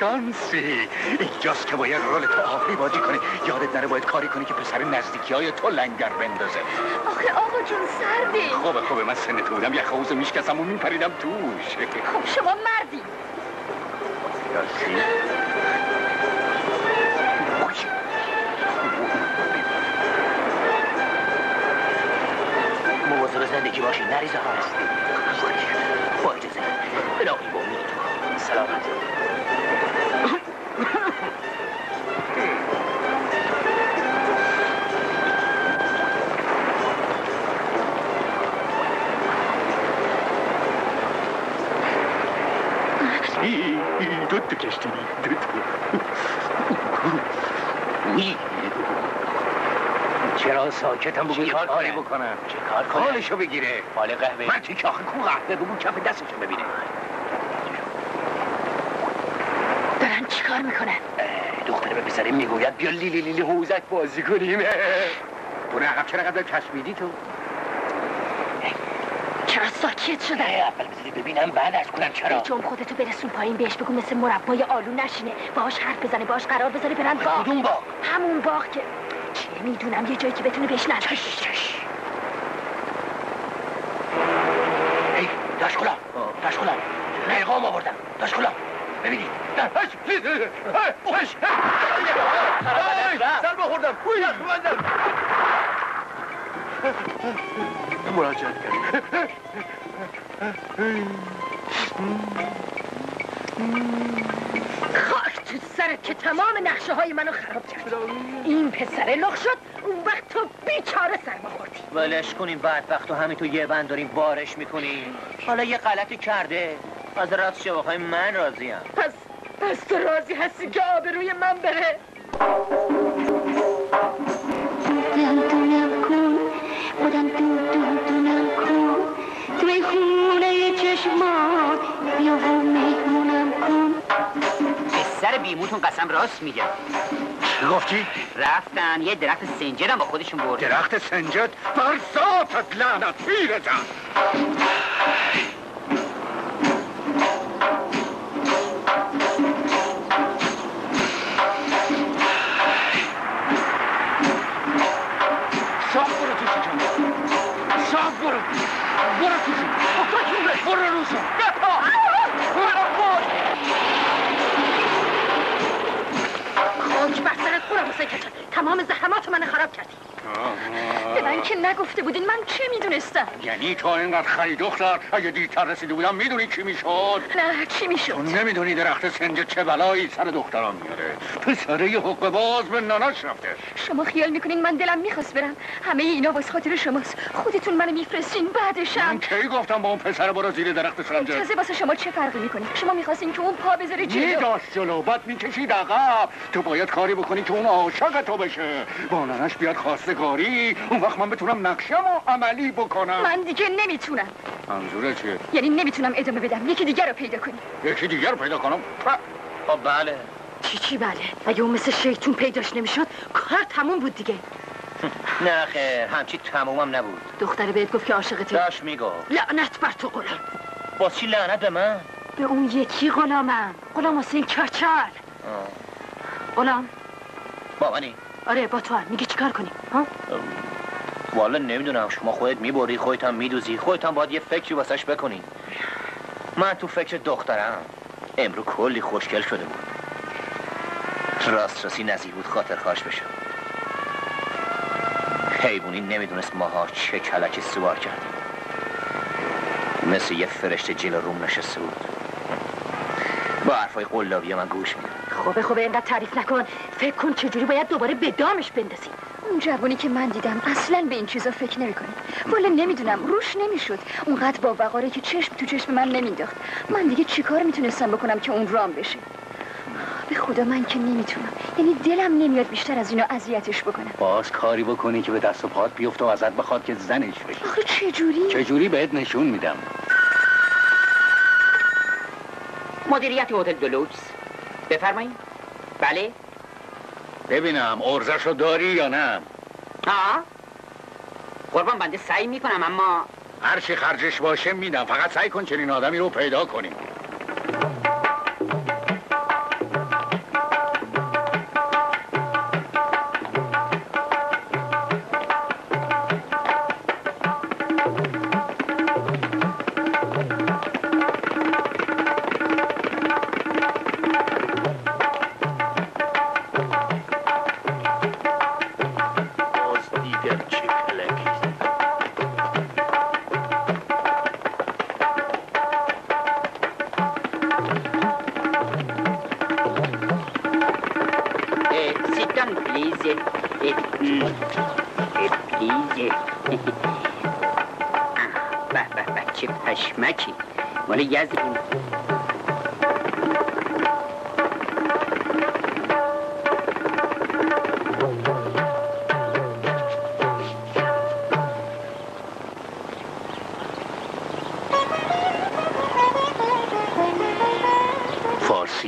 شانسی. اینجاست که باید رول تو آخری بازی کنی. یادت نره باید کاری کنی که پسر نزدیکی های تو لنگر بندازه. آخه آقا جون سرده خوبه خوبه. من سن تو بودم. یه خوزه میشکستم و میپریدم توش. خب شما مردی. مواظب زندگی باشی نریزه ها هستی. با اجازه. الهی با امید. تو سلامت. ساکتم بگو چه کار کاری بکنم. چه کار کنه؟ حالشو بگیره. حال قهوه من چی که آخه کو قهوه بگو کف دستشو ببینه. دارن چیکار می‌کنن؟ اه، دختر به پسره می‌گوید بیا لیلی لیلی حوزک بازی کنیم. برو عقب چرا قدر کشمیدی تو؟ چرا ساکت شدن؟ اه، اول بذاری ببینم بعد از کنم چرا. جون خودتو برسون پایین بهش بگو مثل مربای آلو نشینه. باهاش حرف بزنه باهاش قرار بذاره برن باغ. کدوم باغ؟ همون باغ که چه می‌دونم یه جایی که بتونه بهش نزدیک بشه ای داش غلام داش غلام پیغام آوردم. داش غلام ببینید سر بخوردم. مراجعت کرد خاک تو سرت که تمام نقشه های منو خراب کرد. ولش کنیم بعد وقت همین تو یه بند داریم بارش می‌کنیم. حالا یه غلطی کرده. از راست شواخهای من راضیم. پس پس تو راضی هستی که آبروی من بره؟ دونم کن خودم دو دو دونم کن. توی خونه چشمان بیا و مهمونم کن. پسر بیموتون قسم راست میگه. چی گفتی؟ رفتن. یه درخت سنجدم با خودشون بردن. درخت سنجد؟ برصافت لعنت پیرزن. برو برو. برو برو برو برو برو برو. برو. خاک بر سرت برو حسین تمام زحمات من خراب کردی. به من که نگفته بودین من چه می‌دونستم؟ یعنی تو اینقدر خری دختر اگه دیرتر رسیده بودم می‌دونی چی می‌شد؟ نه چی تو می‌شد؟ نمی‌دونی درخت سنجه چه بلایی سر دختران میاره پسره یه حقوق باز به ناناش رفته. شما خیال می‌کنین من دلم می‌خواست برم. همه اینا واسه خاطر شماست. خودتون منو میفرستین من بعدشم کی گفتم با اون پسر برو زیر درخت سنجه؟ تازه واسه شما چه فرقی می‌کنه؟ شما می‌خواستین که اون پا بذاره جلو. میداشت جلو بعد می‌کشید عقب. تو باید کاری بکنی که اون عاشق تو بشه. با ننش بیاد خواستگاری اون وقت من بتونم نقشم و عملی بکنم. من دیگه نمی‌تونم. منظوره چیه؟ یعنی نمی‌تونم ادامه بدم. یکی دیگر رو پیدا کنی. یکی دیگر رو پیدا کنم؟ خب بله. چی چی بله. اگه اون مثل شیطون پیداش نمی‌شد کار تموم بود دیگه. نه خیر همچی تمومم نبود. دختره بهت گفت که عاشقته داشت می‌گفت لعنت بر تو غلام. با چی لعنت به من؟ به اون یکی غلامم. غلام حسین کچل غلام. با منی آره با تو هم. میگه چیکار کنیم؟ ها؟ والا نمی‌دونم. شما خودت می‌بری خودت هم میدوزی. خودت هم باید یه فکری واسش بکنی. من تو فکر دخترم. امرو کلی خوشگل شده بود. راست راستی نزدیک بود خاطر خواش بشم حیوانی نمی‌دونست ماها چه کلک سوار کرد. مثل یه فرشته جلو روم نشسته بود. با حرفای قلابی من گوش میدم. خوبه خوبه اینقدر تعریف نکن. فکر کن چجوری باید دوباره به دامش بندازی. اون جوانی که من دیدم اصلا به این چیزا فکر نمی‌کنه. والا نمی‌دونم روش نمی‌شد. اونقدر با وقاره که چشم تو چشم من نمینداخت من دیگه چیکار می‌تونستم بکنم که اون رام بشه؟ به خدا من که نمی‌تونم. یعنی دلم نمیاد بیشتر از اینو اذیتش بکنم. باز کاری بکنی که به دست و پات بیفته و ازت بخواد که زنش بشی آخه چجوری؟ چجوری بهت نشون میدم؟ مدیریت هتل دلوکس. بفرمایید. بله. ببینم ارزشو داری یا نه؟ ها قربان بنده سعی می‌کنم اما هر چی خرجش باشه میدم. فقط سعی کن چنین آدمی رو پیدا کنیم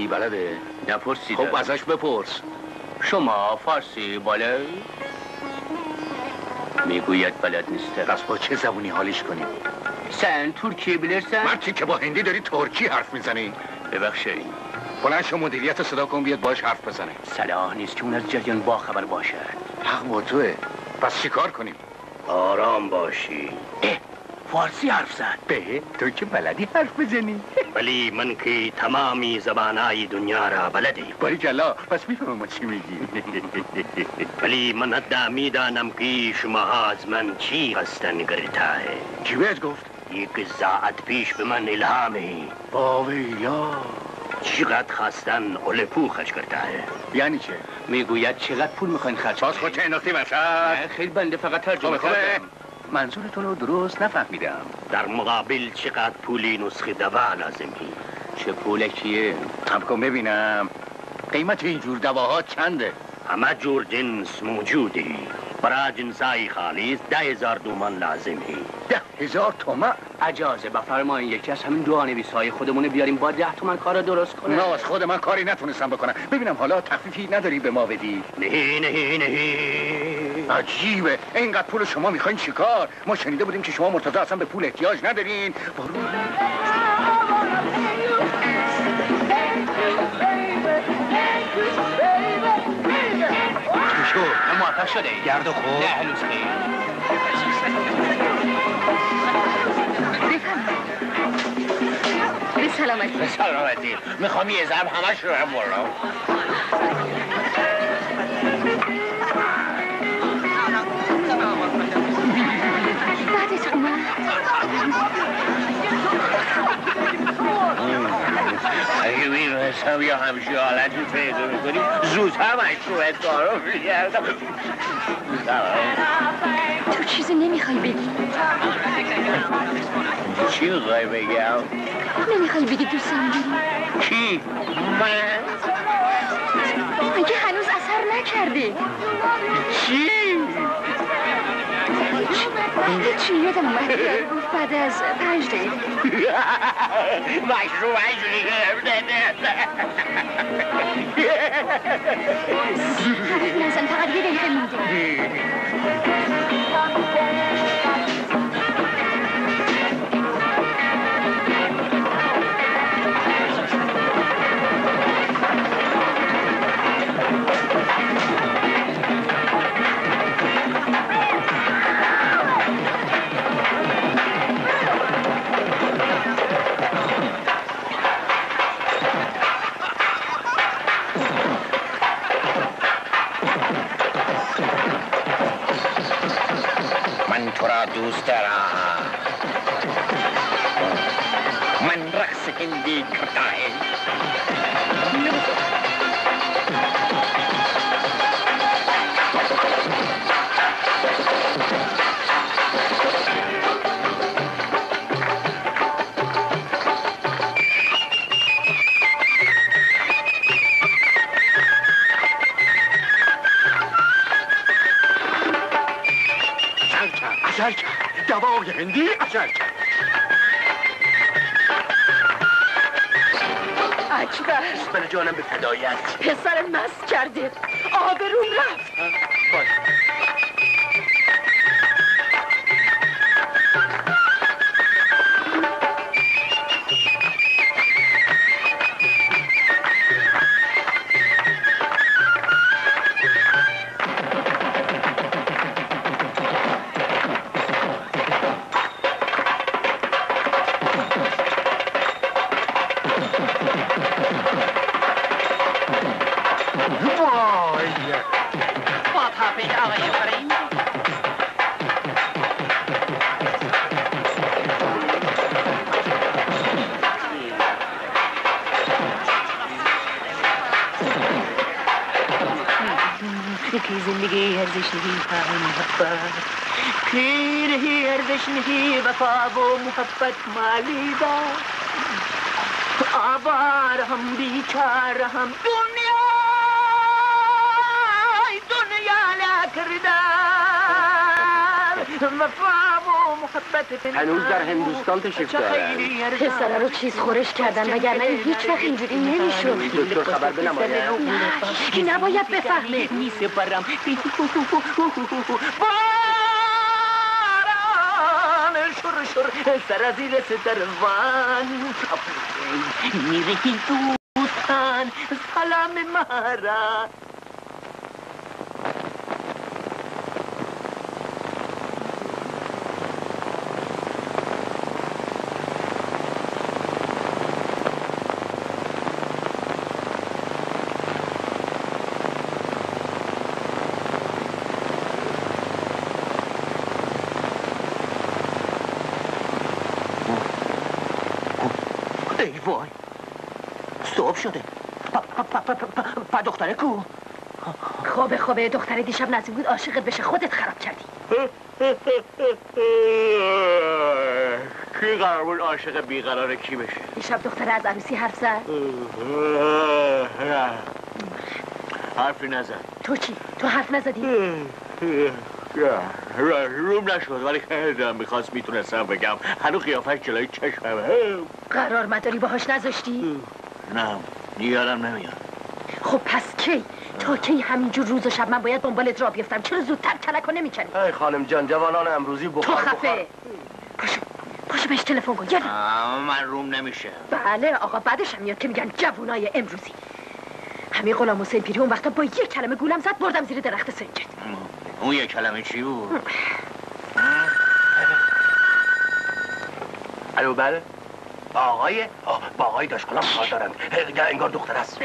فارسی بلده نپرسیدم خب ازش بپرس. شما فارسی بله؟ می‌گوید بلد نیسته پس با چه زبونی حالیش کنیم؟ سن ترکیه بلرسن؟ مرتی که با هندی داری ترکی حرف می‌زنی. ببخشید. بلند شو مدیریت صدا کن بیاد باش حرف بزنه. صلاح نیست که اون از جریان باخبر باشد. حق با توه. پس چیکار کنیم؟ آرام باشی. اه. فارسی حرف زد. به تو که بلدی حرف بزنی. ولی من که تمامی زبانهای دنیا را بلدی. باری کلا پس می‌فهمم ما چی میگی ولی من حتی می‌دانم که شما از من چی قصدن کرده چی بهت گفت؟ یک ساعت پیش به من الهامی با ویلا چقدر خواستن اولپو خرج کرده یعنی چه؟ می‌گوید چقدر پول می‌خواین خرج باز خود چه انداختی وسط خیلی بنده فقط ترجمه کردم منظورتون رو درست نفهمیدم. در مقابل چقدر پولی نسخه دوا لازمی چه پولکیه هم کن ببینم. قیمت اینجور دواها چنده؟ همه جور جنس موجودی برای جنسای خالص ده هزار دومان لازمی ده هزار تومن اجازه بفرمایین یکی از همین دوانویس های خودمونه بیاریم. با ده تومن کار رو درست کنه. نه از خود من کاری نتونستم بکنم. ببینم حالا تخفیفی نداری به ما بدی. نهی نهی نهی. عجیبه. اینقدر پول شما می‌خواین چیکار؟ ما شنیده بودیم که شما مرتضی اصلا به پول احتیاج ندارین. برو. شده. گرد و خود نه هنوز خیر به سلامتی. به سلامتی. می‌خوام یه ضرب همش رو هم بالا بعدت اومد. اگه می‌رسم یا همیشه حالتی پیدا می‌کنی زودتر مشروعت کارو میگردم تو چیزی نمی‌خوای بگی چی می‌خوای بگم؟ نمی‌خوای بگی دوستم داری کی؟ من؟ مگه هنوز اثر نکرده چی؟ هیچی یادم اومد بعد از پنج دقیقه حرف نزن فقط یه دقیقه مونده من تو را دوست دارم من رقص محبت مالی دا آوار هم بیچار هم دنیا دنیا لا کردار وفا و محبت هنوز در هندوستان تشریف دارن پسره رو چیز خورش کردن وگرنه هیچ وقت اینجوری نمی‌شد. دکتر خبر بنماید. نه هیچکی نباید بفهمه. می سپرم باران شر شر سر زیر ستروان میره دوستان سلام مارا ای وای صبح شده. پا, پا, پا, پا, پا, پا دختره کو. خوبه خوبه. دختر دیشب نزدیک بود عاشقت بشه. خودت خراب کردی. کی قرار بود عاشق بیقرار کی بشه؟ دیشب دختر از عروسی حرف زد. حرفی نزد. تو چی؟ تو حرف نزدی؟ روم نشد ولی خیلی می‌خواست می‌تونستم بگم. هنو قیافش جلوی چشمه قرار مداری باهاش نذاشتی؟ نه یادم نمیاد. خب پس کی؟ تا کی همینجور روز و شب من باید دنبالت را بیفتم؟ چرا زودتر کلکو نمی‌کنی؟ ای خانم جان جوانان امروزی تو بخار. بخار خفه. پاشو پاشو بهش تلفن کن. من روم نمیشه. بله آقا بعدش هم میاد که میگن جوونای امروزی. همین غلام حسین پیری اون وقتا با یک کلمه گولم زد بردم زیر درخت سنجد اون یه کلمه چی بود؟ الو بله؟ با آقای با آقای داشکالام کار اه، انگار دختر است.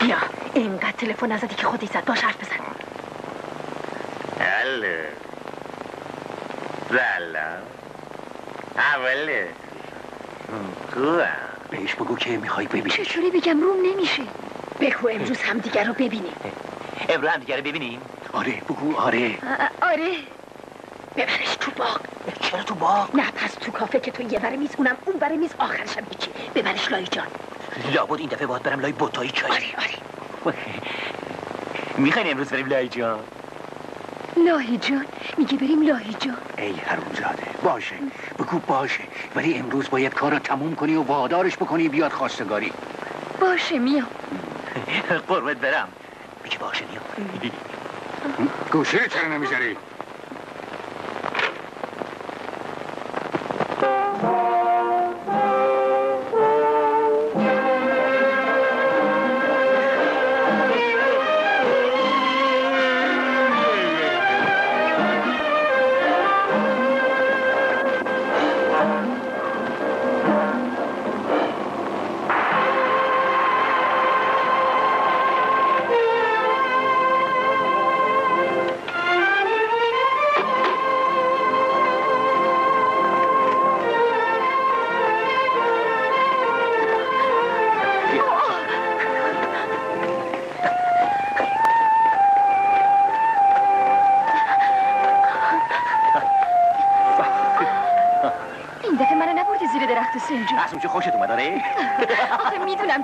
بیا اینقدر تلفن نزدی که خودی زد. باش حرف بزن. بله. بله. اوله خوبم بهش بگو که می‌خوای ببینی. چجوری بگم؟ روم نمیشه. بگو امروز همدیگر رو ببینیم. امرو هم دیگه رو ببینیم؟ آره بگو آره. آره. ببرش تو باغ. چرا تو باغ؟ نه پس تو کافه که تو یه بره میز اونم اون بره میز آخرش هم هیچی ببرش لای جان. لابد این دفعه باید برم لای بوتایی چای. آره آره. می‌خواین امروز بریم لای جان. لاهی جان؟ میگه بریم لاهی جان؟ ای حرومزاده باشه. بگو باشه. ولی امروز باید کار رو تموم کنی و وادارش بکنی بیاد خواستگاری. باشه میام. قربت برم. میگه باشه میام. گوشه چرا نمی‌ذاری؟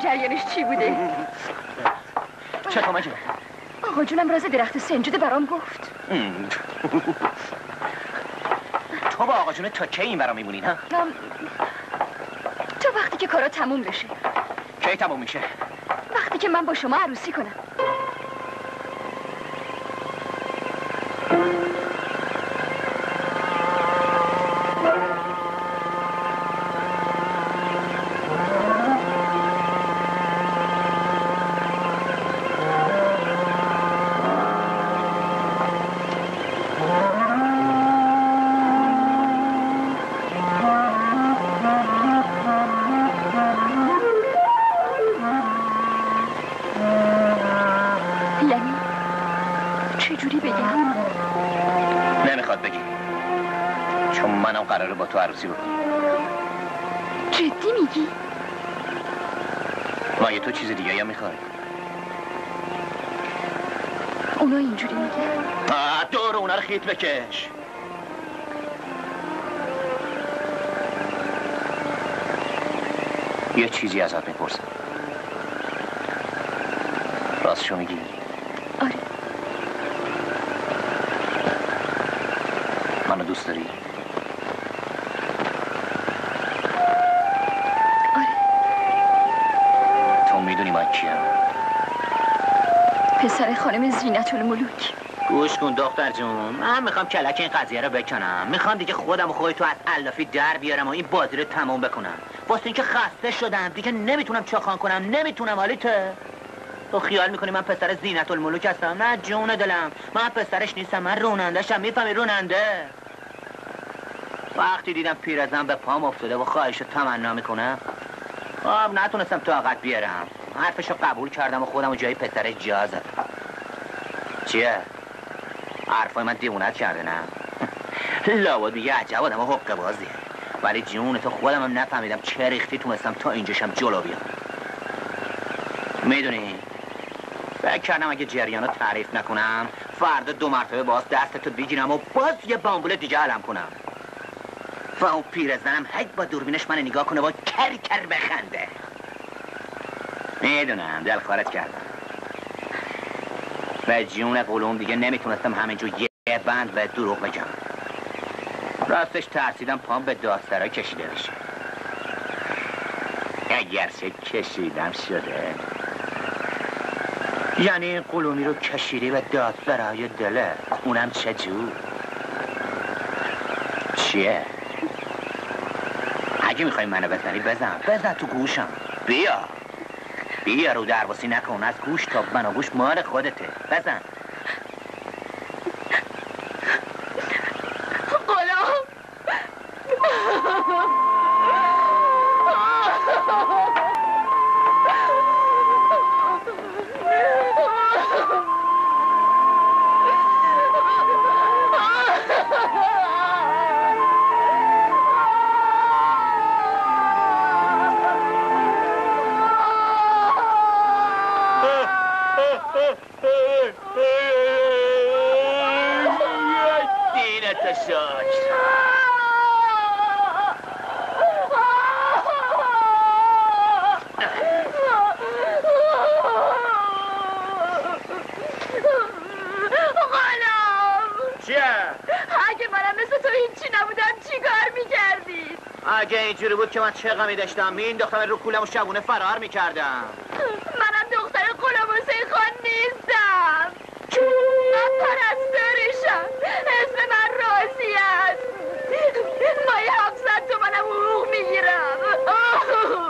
جریانش چی بوده؟ چه کمکی آقا جونم راز درخت سنجوده برام گفت. تو با آقا جونه تا کی این برا میمونین ها؟ تو وقتی که کارا تموم بشه. کی تموم میشه؟ وقتی که من با شما عروسی کنم. بکنم جدی میگی؟ مایه تو چیز دیگه یا می‌خوای؟ اونا اینجوری میگن. آه دور اونا رو خیت بکش. یه چیزی ازت می‌پرسم. راستشو میگی؟ آره. منو دوست داری؟ پسر خانم زینت الملوک گوش کن دختر جون. من می‌خوام کلک این قضیه رو بکنم. می‌خوام دیگه خودم و خودتو از علافی در بیارم و این بازی رو تموم بکنم. واسه اینکه خسته شدم. دیگه نمی‌تونم چاخان کنم. نمی‌تونم حالی ته تو خیال می‌کنی من پسر زینت الملوک هستم؟ نه جون دلم. من پسرش نیستم. من رونندهشم. می‌فهمی روننده؟ وقتی دیدم پیرزن به پام افتاده و خواهش رو تمنا می‌کنم خب نتونستم طاقت بیارم. حرفش رو قبول کردم و خودم و جای پسرش جا زدم چیه؟ حرفای من دیوونت کرده نه؟ لابد میگه عجب آدم حقه بازیه. ولی جون تو خودم هم نفهمیدم چه ریختی تونستم تا اینجاشم جلو بیام. می‌دونی؟ فکر کردم اگه جریان رو تعریف نکنم فردا دو مرتبه باز دستتو بگیرم و باز یه بامبول دیگه علم کنم. و اون پیرزنم هک با دوربینش من نگاه کنه با کر کر بخنده. می‌دونم دل خارت کردم و جون قلوم دیگه نمی‌تونستم همینجور یه بند به دروغ بگم. راستش ترسیدم پام به داسترا کشیده بشه. اگر چه کشیدم شده. یعنی قلومی رو کشیدی به دادسرای دله اونم چه جور؟ چیه؟ اگه می‌خوای منو بزنی بزن. بزن تو گوشم. بیا. بیا رو درواسی نکن از گوش تا بناگوش مال خودته. بزن. من چه غمی داشتم مینداختم رو کولم و شبونه فرار می‌کردم. منم دختر غلام حسین خان نیستم من پرستارشم اسم من راضی است. مایه هفتصد تومنم حقوق می‌گیرم.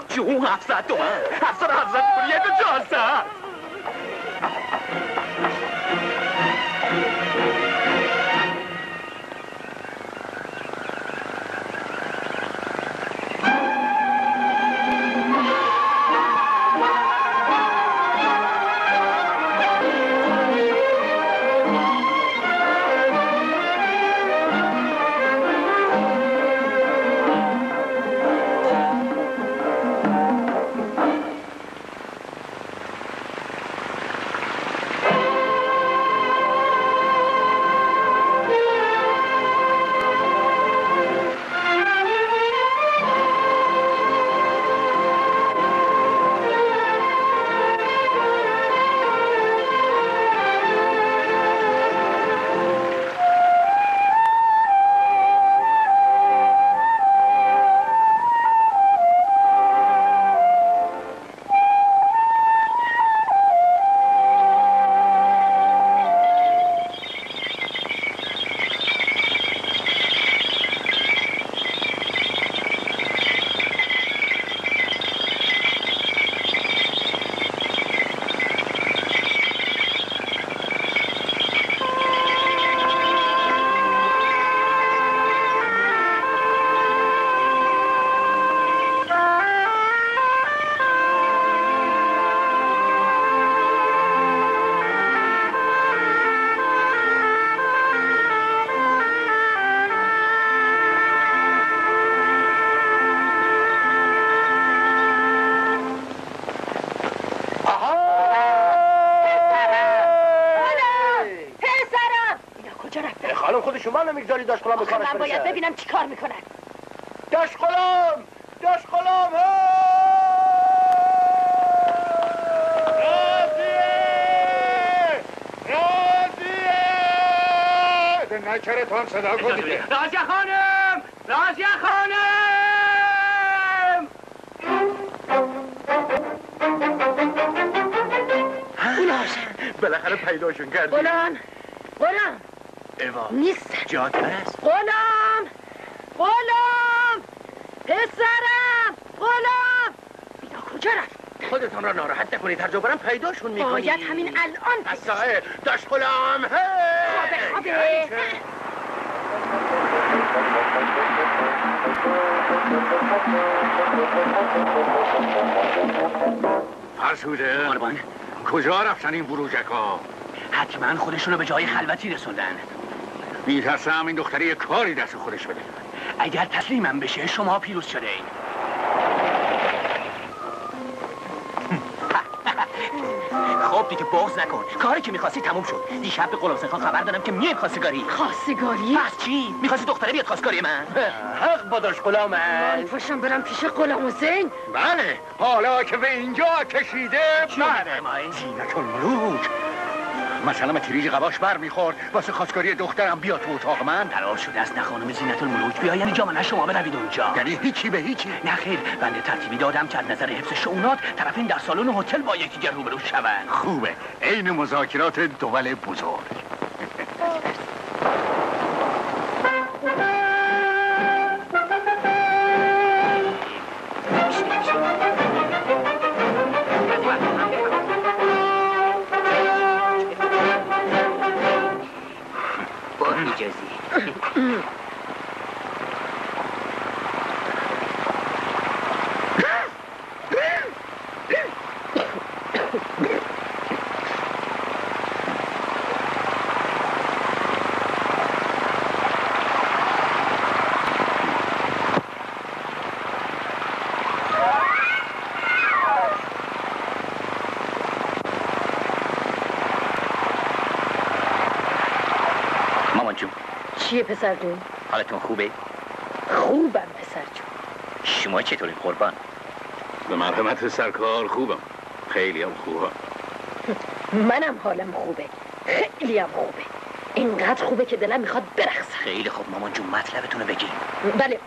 جون هفتصد تومن؟ هفتصد هفتصد غلام آخه کارش من باید ببینم چی کار می‌کنن. داشت غلام! داشت غلام! راضیه! نکره تو هم صدا کن دیگه راجع خانم راجع خانم بالاخره پیداشون کردی. غلام غلام ایوا. نیستن جات هست غلام! غلام! پسرم! غلام! اینا کجا رفت؟ خودتان را ناراحت نکنید. هر جا برم پیداشون می‌کنید. باید همین الان پیدا بسه داشت غلام! خوابه خوابه. فرسوده قربان. کجا رفتن این بروجک ها حتما خودشونو به جای خلوتی رسوندن. میترسم این دختری یه کاری دست خودش بده. اگر تسلیمم بشه شما پیروز شده این خب دیگه بغض نکن. کاری که می‌خواستی تموم شد. دیشب به قلمسه خان خبر دادم که میای خواستگاری. خواستگاری؟ پس چی؟ می‌خواستی دختره بیاد خواستگاری من؟ حق با داشت غلام من برم پیش غلام حسین. بله حالا که به اینجا کشیده بله. زینت الملوک مثلا من تریج قباش بر می‌خورد واسه خواستگاری دخترم بیا تو اتاق من. قرار شده است نه خانم زینت الملوک بیا یعنی جامعه شما بروید اونجا. یعنی هیچی به هیچی. نه خیر. بنده ترتیبی دادم که از نظر حفظ شونات طرفین در سالن هتل با یکدیگر روبرو شوند. خوبه. عین مذاکرات دول بزرگ. پسر جون؟ حالتون خوبه؟ خوبم پسر جون. شما چطوری قربان؟ به مرحمت سرکار خوبم. خیلی هم خوبم منم حالم خوبه. خیلی هم خوبه. اینقدر خوبه که دلم می‌خواد برقصم. خیلی خوب مامان جون مطلبتون رو بگین بله.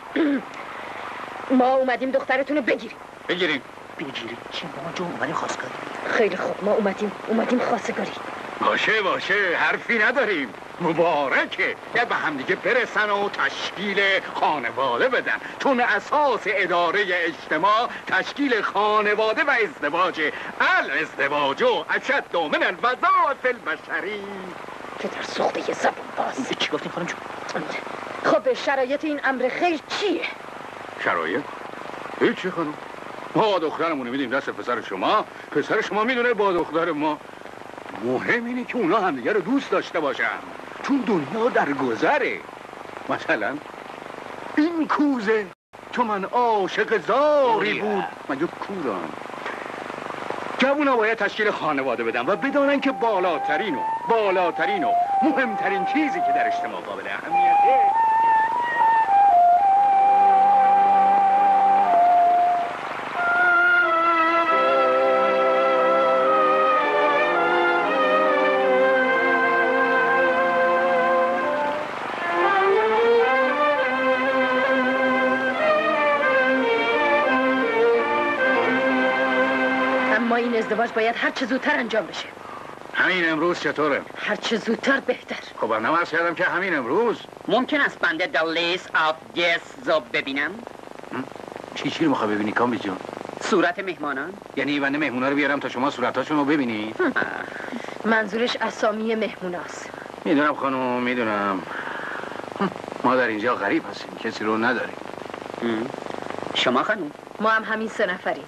ما اومدیم دخترتون رو بگیریم. بگیریم؟ بگیری چی مامان جون؟ اومدیم خواستگاری. خیلی خوب. ما اومدیم اومدیم خواستگاری. باشه باشه. حرفی نداریم. مبارکه. یه به همدیگه برسن و تشکیل خانواده بدن. چون اساس اداره اجتماع تشکیل خانواده و ازدواج. الازدواج اشد من الوظائف البشری. که در سخته یه زبون باز. چی گفتین خانم جون؟ خب شرایط این امر خیر چیه؟ شرایط؟ هیچی خانم. ما دخترمون میدیم دست پسر شما. پسر شما می‌دونه با دختر ما. مهم اینه که اونا همدیگه رو دوست داشته باشن. چون دنیا در گذره. مثلا این کوزه تو من عاشق زاری بود. مگه کورم جوونا باید تشکیل خانواده بدن و بدانن که بالاترین و بالاترین و مهمترین چیزی که در اجتماع قابل اهمیته ازدواج باید هر چه زودتر انجام بشه. همین امروز چطوره؟ هر چه زودتر بهتر. خب من عرض کردم که همین امروز. ممکن است بنده در لیست آف گست رو ببینم؟ چی چی رو می‌خوای ببینی کامی جون؟ صورت مهمانان؟ یعنی بنده مهمونا رو بیارم تا شما صورتاشون رو ببینی؟ منظورش اسامی مهموناست. می‌دونم خانم می‌دونم. ما در اینجا غریب هستیم کسی رو نداریم. شما خانم؟ ما هم همین سه نفریم.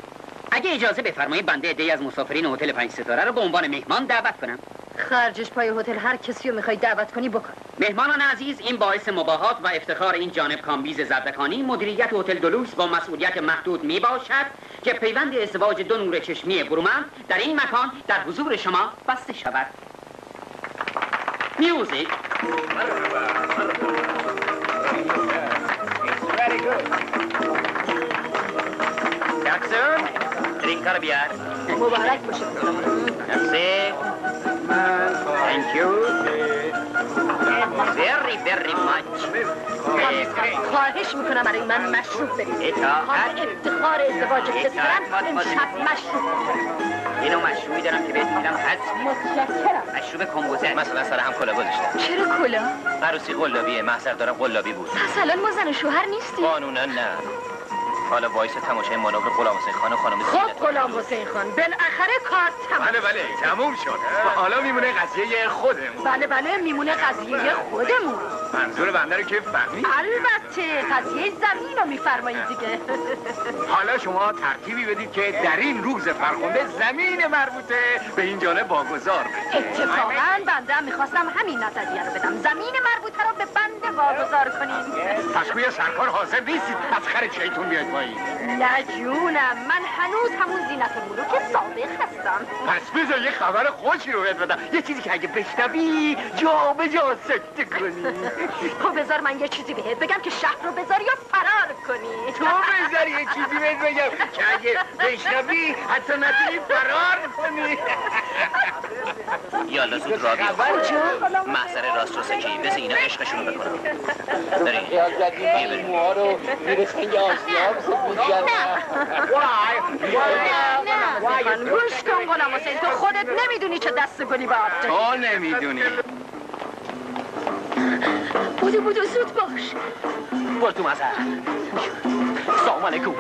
اگه اجازه بفرمایید بنده عده‌ای از مسافرین هتل پنج ستاره رو به عنوان مهمان دعوت کنم. خرجش پای هتل هر کسی رو می‌خوای دعوت کنی بکن. مهمانان عزیز این باعث مباهات و افتخار این جانب کامبیز زردکانی مدیریت هتل دلوکس با مسئولیت محدود می باشد که پیوند ازدواج دو نور چشمی برومند در این مکان در حضور شما بسته شود. Music. جکسون درینک رو بیار. مبارک باشه. مرسی Thank you. Very, very much. خواهش می‌کنم برای من مشروب برید اطاعت. افتخار ازدواج پسرم. امشب مشروب. اینو مشروبی دارم که بهت میدم. حد متشکرم. مشروب کمبوزه. مثلا سر هم کلا گذاشتم چرا کلا؟ عروسی قلابیه محضر دارم قلابی بود. پس الان ما زن و شوهر نیستیم. قانونا نه. حالا وایس تماشای مانور غلام حسین خان و خانم خب غلام حسین خان. بالاخره کار تمام بله بله تموم شد. حالا میمونه قضیه خودمون. بله بله میمونه قضیه خودمون. منظور بنده رو که فهمید. البته قضیه زمین رو میفرمایید دیگه؟ حالا شما ترتیبی بدید که در این روز فرخنده زمین مربوطه. به این جانب واگذار بشه اتفاقا بنده هم می‌خواستم همین نظریه رو بدم. زمین مربوطه رو به بنده واگذار کنیم. پس گویا سرکار حاضر نیستید. از خر شیطون بیاید پایین. نه جونم من هنوز همون زینت الملوک سابق هستم. پس بذار یه خبر خوشی رو بهت بدم. یه چیزی که اگه بشنوی جا به جا سکته کنی. خب بذار من یه چیزی بهت بگم که شهر رو بذاری و فرار کنی. تو بذار یه چیزی بهت بگم. که اگه بشنوی حتی نتونی فرار کنی. یالا زود را بیا؟ محضر راست رو سکی بس اینا عشقشون رو بکنم. داری خیال کردیم این موها رو زیر سنگ آسیاب سفید کردن گوش کن غلام حسین. تو خودت نمی‌دونی چه دست گلی با آب. تو نمی‌دونی. بودو بودو زود باش برو تو محضر سلام علیکم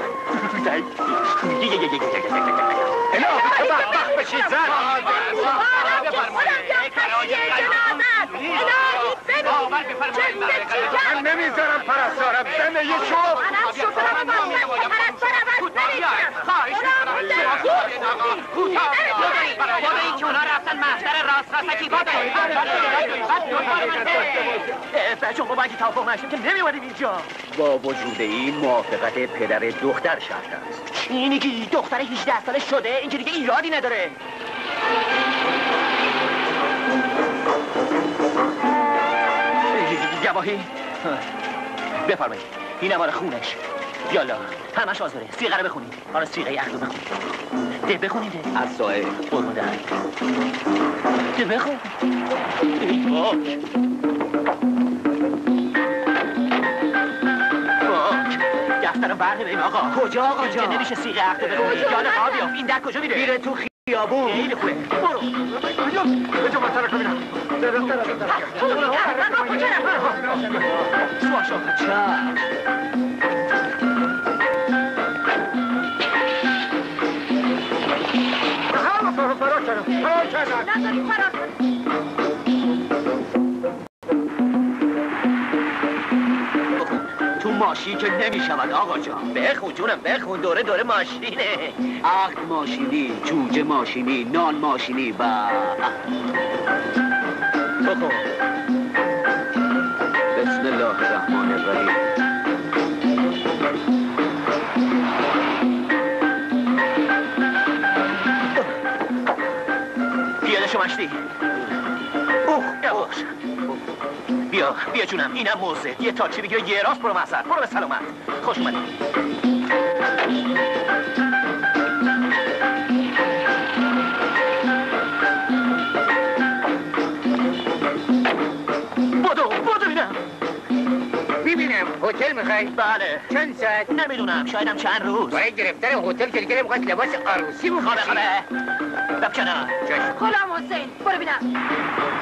الا وقت بشید زن من نمی‌ذارم پرستارم زنده یه شو که اونا رفتن محضر با که توافق که اینجا با وجود این موافقت پدر دختر شرط است چی میگی دختر 18 ساله شده اینجا دیگه ایرادی نداره گواهی بفرمایید این خونش یالا همش آزاره. سیغه رو بخونید. حالا سیغه عقل بخونید ده بخونید. ده از سایه. قربون دهن ده بخون. باک دفترم برنه آقا. کجا آقا جا نمیشه سیغه عقل بخونید یاد آقا بیاف این در کجا میره؟ میره تو خیابون. خیلی خوبه. برو. بجا من سرکو بینم سواش آقا چه کردم فرار کردم تو ماشین که نمی‌شود آقا جان. بخون جونم بخون. دوره دوره ماشینه. عقل ماشینی جوجه ماشینی نان ماشینی و بخون. مشتی اوه یواش بیا بیا جونم. اینم موزه. یه تاکسی بگیر یه راست برو محضر برو به سلامت. خوش اومدی. بدو بدو اینم. ببینم هتل می‌خوای؟ بله. چند ساعت؟ نمی‌دونم. شایدم چند روز. برای گرفتن هتل که دیگه لباس عروسی خوابه بپوشی کنار غلام حسین. برو بینم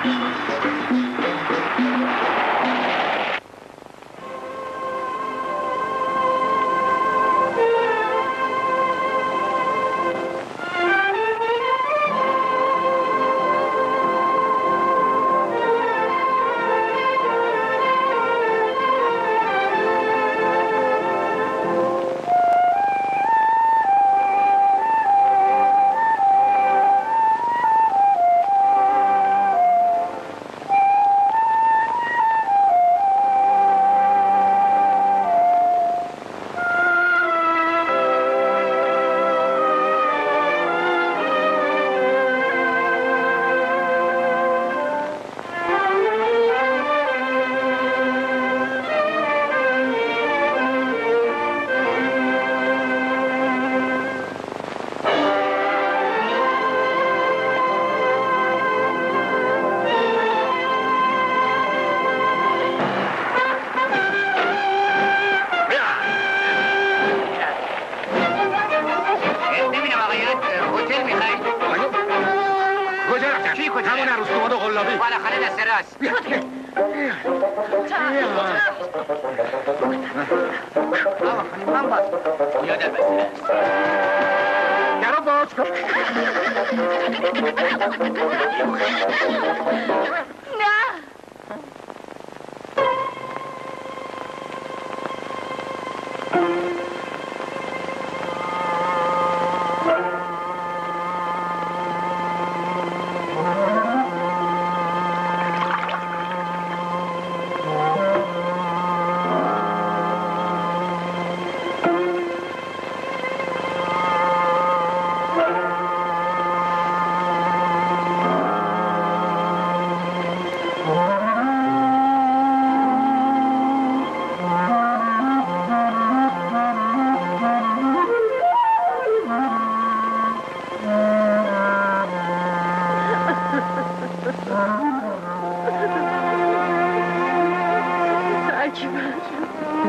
اکبر.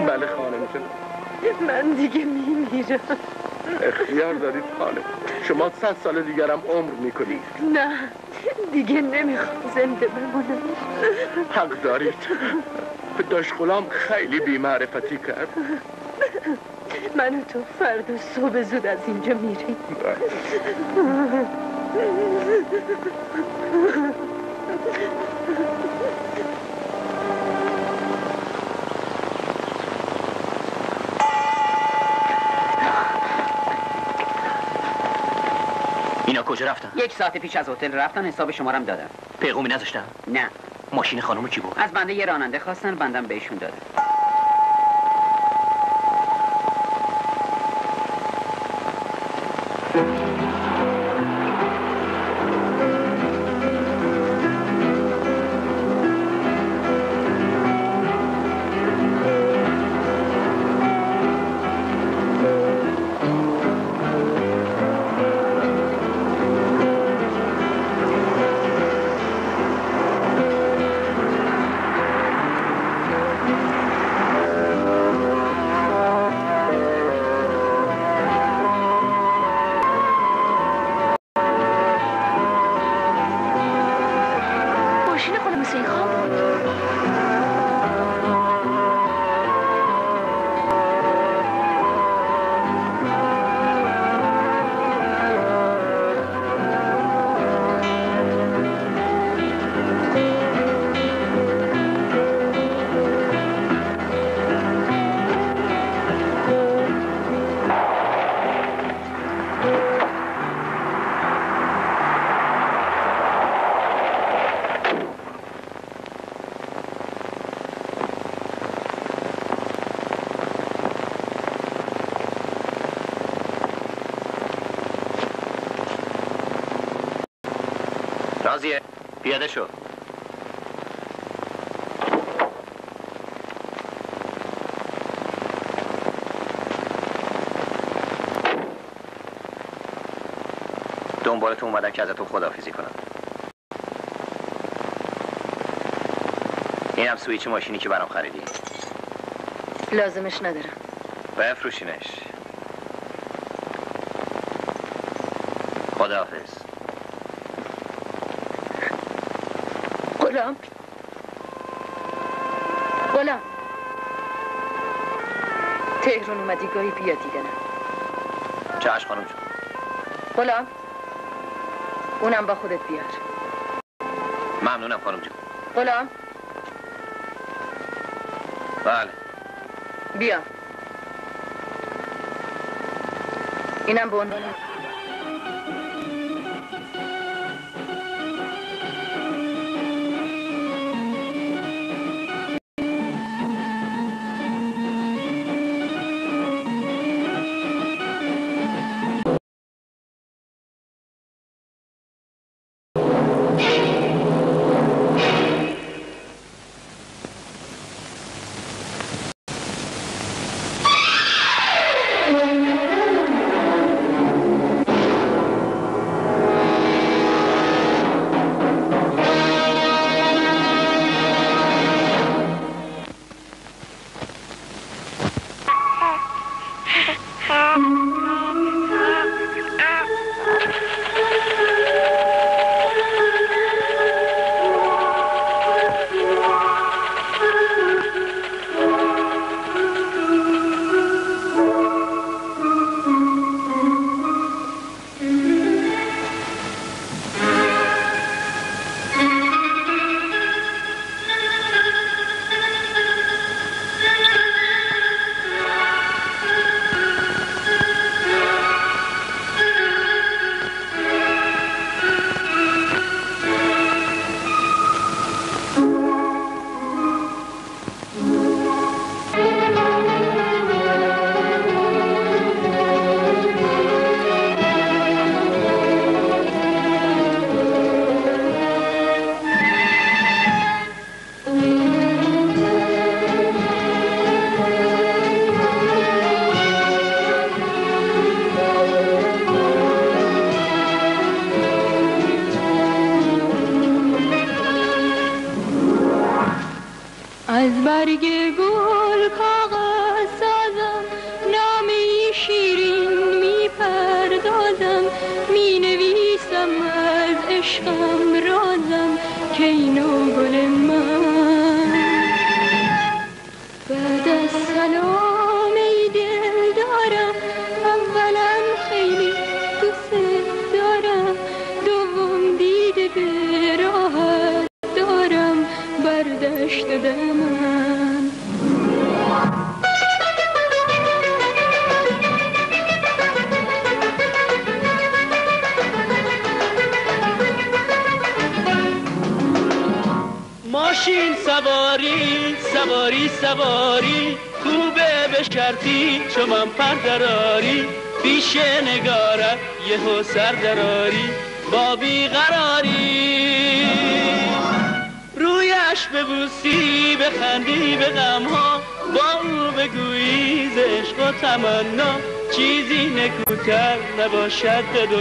بله خانم جان. من دیگه میمیرم. اختیار دارید خانم. شما صد سال دیگرم عمر می‌کنید نه دیگه نمی‌خوام زنده بمونم. حق دارید. داش غلام خیلی بیمعرفتی کرد. من و تو فردا صبح زود از اینجا میریم. یک ساعت پیش از هتل رفتن حساب شمارم دادم. پیغومی نذاشتن نه. ماشین خانم چی بود؟ از بنده یه راننده خواستن بندم بهشون دادم. پیاده شو. دنبالتون اومدم که ازتون خداحافظی کنم. اینم سویچ ماشینی که برام خریدی. لازمش ندارم. بفروشینش. خداحافظ. تهران اومدی گاهی بیا دیدنم چشم خانم جون. غلام اونم با خودت بیار. ممنونم خانم جون. غلام. بله. بیا. اینم به عنوان نباشد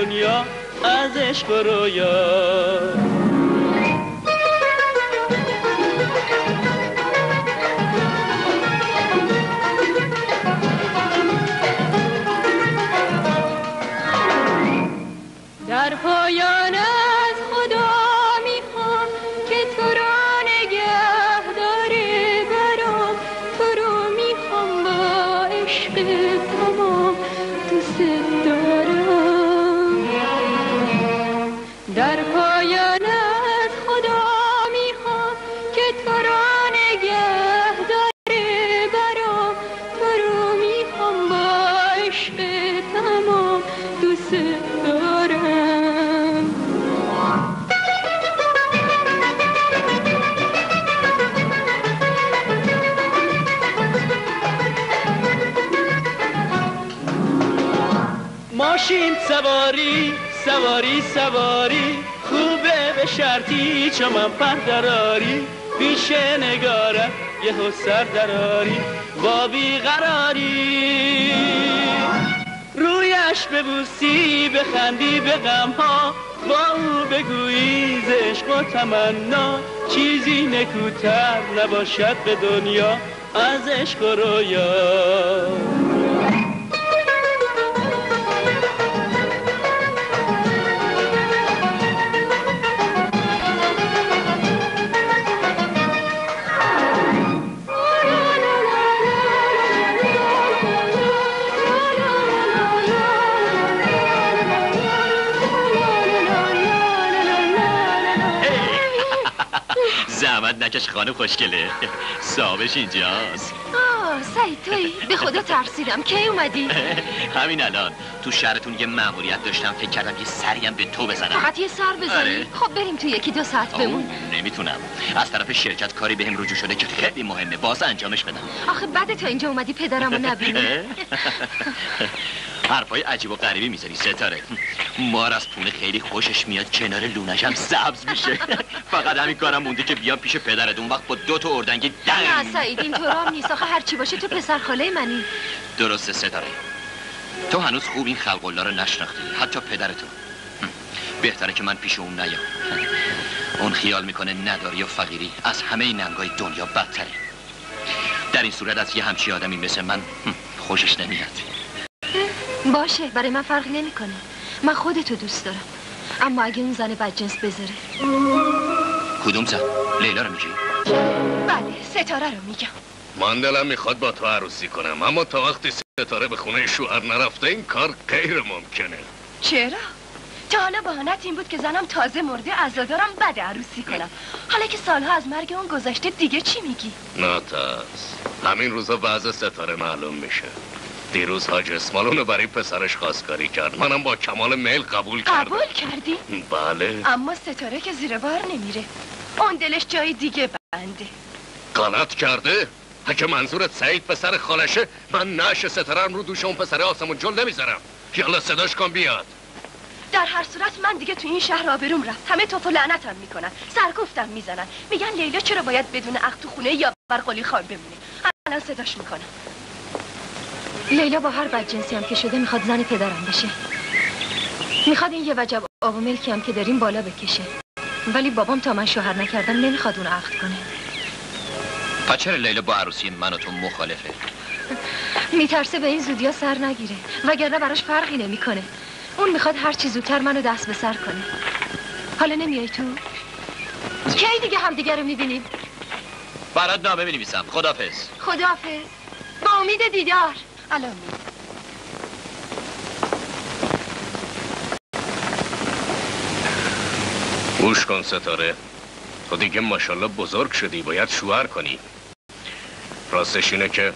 سواری خوبه به شرطی چون من پردراری پیش نگارت یه سر دراری با بیقراری. رویش ببوسی بخندی به غمها. با او بگویی ز عشق و تمنا. چیزی نکوتر نباشد به دنیا. از عشق و رویا. زحمت نکش خانم خوشگله. صاحبش اینجاست. آه سعید توی. به خدا ترسیدم. کی اومدی؟ همین الان. تو شهرتون یه مأموریت داشتم. فکر کردم یه سریم به تو بزنم. فقط یه سر بزنی. آره. خب بریم تو یکی دو ساعت بمون. نمی‌تونم. از طرف شرکت کاری بهم رجوع شده که خیلی مهمه. باز انجامش بدم. آخه بعد تا اینجا اومدی پدرمو نبینی. حرفای عجیب و غریبی می‌زنی ستاره. مار از پونه خیلی خوشش میاد کنار لونش هم سبز میشه. فقط همین کارم مونده که بیام پیش پدرت. اون وقت با دو تا اردنگی نه دنگ سعید اینطور هم نیست. آخه هرچی باشه تو پسر خاله منی. درسته ستاره. تو هنوز خوب این خلق الله رو نشناختی. حتی پدرتو. بهتره که من پیش اون نیام. اون خیال می‌کنه نداری و فقیری. از همه ننگای دنیا بدتره. در این صورت از یه همچی آدمی مثل من خوشش نمیاد. باشه برای من فرقی نمی‌کنه من خودتو دوست دارم اما اگه اون زن بدجنس بذاره کدوم زن؟ لیلا رو میگی؟ بله ستاره رو میگم من دلم می‌خواد با تو عروسی کنم اما تا وقتی ستاره به خونه شوهر نرفته این کار غیر ممکنه چرا؟ تا حالا بهانت این بود که زنم تازه مرده عزادارم بد عروسی کنم حالا که سالها از مرگ اون گذشته دیگه چی میگی؟ نترس همین روزا وضع ستاره معلوم میشه دیروز حاج اسمالون برای پسرش خواستگاری کرد. منم با کمال میل قبول کردم. قبول کردی؟ بله. اما ستاره که زیر بار نمیره. اون دلش جای دیگه بنده. غلط کرده. اگه منظورت سعید پسر خالشه؟ من نش ستارم رو دوش اون پسر آسمون جل نمی‌ذارم. یالا صداش کن بیاد. در هر صورت من دیگه تو این شهر آبروم رفت همه توف و لعنتم می‌کنن. سرگفتم می‌زنن. میگن لیلا چرا باید بدون عقد تو خونه یا برقلی خان بمونه؟ الان صداش می‌کنم. لیلا با هر بدجنسی هم که شده می‌خواد زن پدرم بشه. می‌خواد این یه وجب آب و ملکی هم که داریم بالا بکشه. ولی بابام تا من شوهر نکردم نمی‌خواد اون عقد کنه. پس چرا لیلا با عروسی من و تو مخالفه؟ میترسه به این زودیا سر نگیره. وگرنه براش فرقی نمی‌کنه. اون می‌خواد هر چی زودتر منو دست به سر کنه. حالا نمیای تو؟ کی دیگه همدیگه رو می‌بینیم؟ برات نامه بنویسم خدافز خداحافظ. با امید دیدار. الان. گوش کن ستاره. تو دیگه ماشالله بزرگ شدی. باید شوهر کنی. راستش اینه که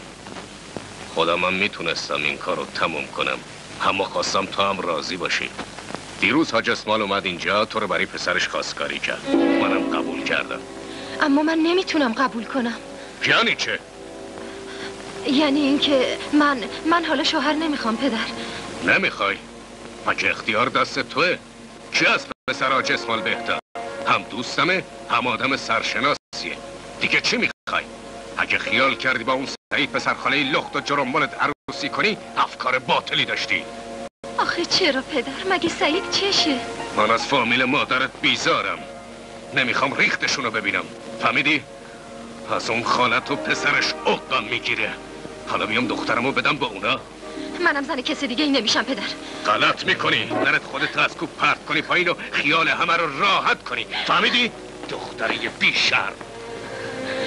خودم هم می‌تونستم این کار رو تموم کنم. اما خواستم تو هم راضی باشی. دیروز حاج اسمال اومد اینجا تو رو برای پسرش خواستگاری کرد. منم قبول کردم. اما من نمی‌تونم قبول کنم. یعنی چه؟ یعنی اینکه من من حالا شوهر نمی‌خوام پدر. نمی‌خوای. مگه اختیار دست توه. کی از پسر آج اسمال بهتر؟ هم دوستمه هم آدم سرشناسیه. دیگه چی می‌خوای؟ اگه خیال کردی با اون سعید پسرخاله لخت و جرنبانت عروسی کنی افکار باطلی داشتی. آخه چرا پدر؟ مگه سعید چشه؟ من از فامیل مادرت بیزارم. نمی‌خوام ریختشونو ببینم. فهمیدی؟ از اون خالت و پسرش اقدام می‌گیره. حالا بیام دخترمو بدم به اونا. منم زن کسی دیگه ای نمیشم پدر. غلط می‌کنی. نرت خودت از کوب پرت کنی پایین و خیال همه رو راحت کنی. فهمیدی؟ دختره بیشرم.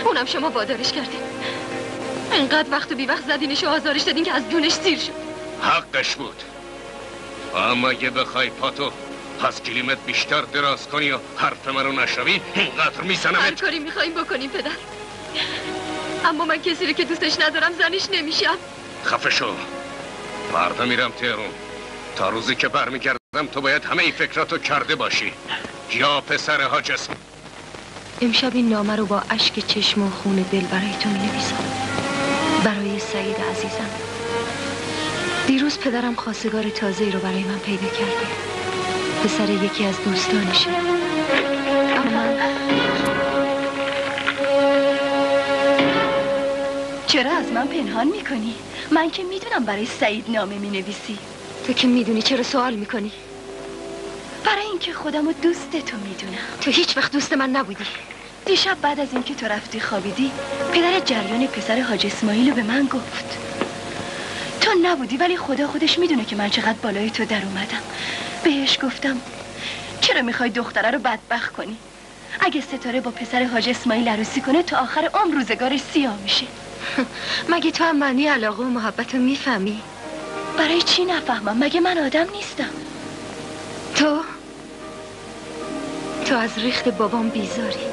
اونم شما وادارش کردین. انقدر وقت و بی وقت زدینش و آزارش دادین که از دونش سیر شد. حقش بود. اما اگه بخوای پاتو از کلیمت بیشتر دراز کنی و حرف من رو نشوی اینقدر هر میزنمت کاری می‌خوایم بکنیم پدر. اما من کسی رو که دوستش ندارم زنش نمیشم. خفه شو. فردا میرم تهرون تا روزی که برمیگردم تو باید همه ای فکراتو کرده باشی. یا پسر حاج اسم امشب این نامه رو با اشک چشم و خون دل برای تو می برای سعید عزیزم. دیروز پدرم خواستگار تازه رو برای من پیدا کرده. پسر یکی از دوستانشه. اما چرا از من پنهان می‌کنی؟ من که می‌دونم برای سعید نامه می‌نویسی. تو که می‌دونی چرا سوال می‌کنی؟ برای اینکه خودم و دوست تو می‌دونم. تو هیچ وقت دوست من نبودی. دیشب بعد از اینکه تو رفتی خوابیدی پدر جریان پسر حاج اسماعیل رو به من گفت. تو نبودی ولی خدا خودش می‌دونه که من چقدر بالای تو در اومدم. بهش گفتم چرا می‌خوای دختره رو بدبخت کنی؟ اگه ستاره با پسر حاج اسماعیل عروسی کنه تا آخر عمر روزگارش سیاه میشه مگه تو هم معنی علاقه و محبت رو می‌فهمی؟ برای چی نفهمم؟ مگه من آدم نیستم؟ تو؟ تو از ریخت بابام بیزاری.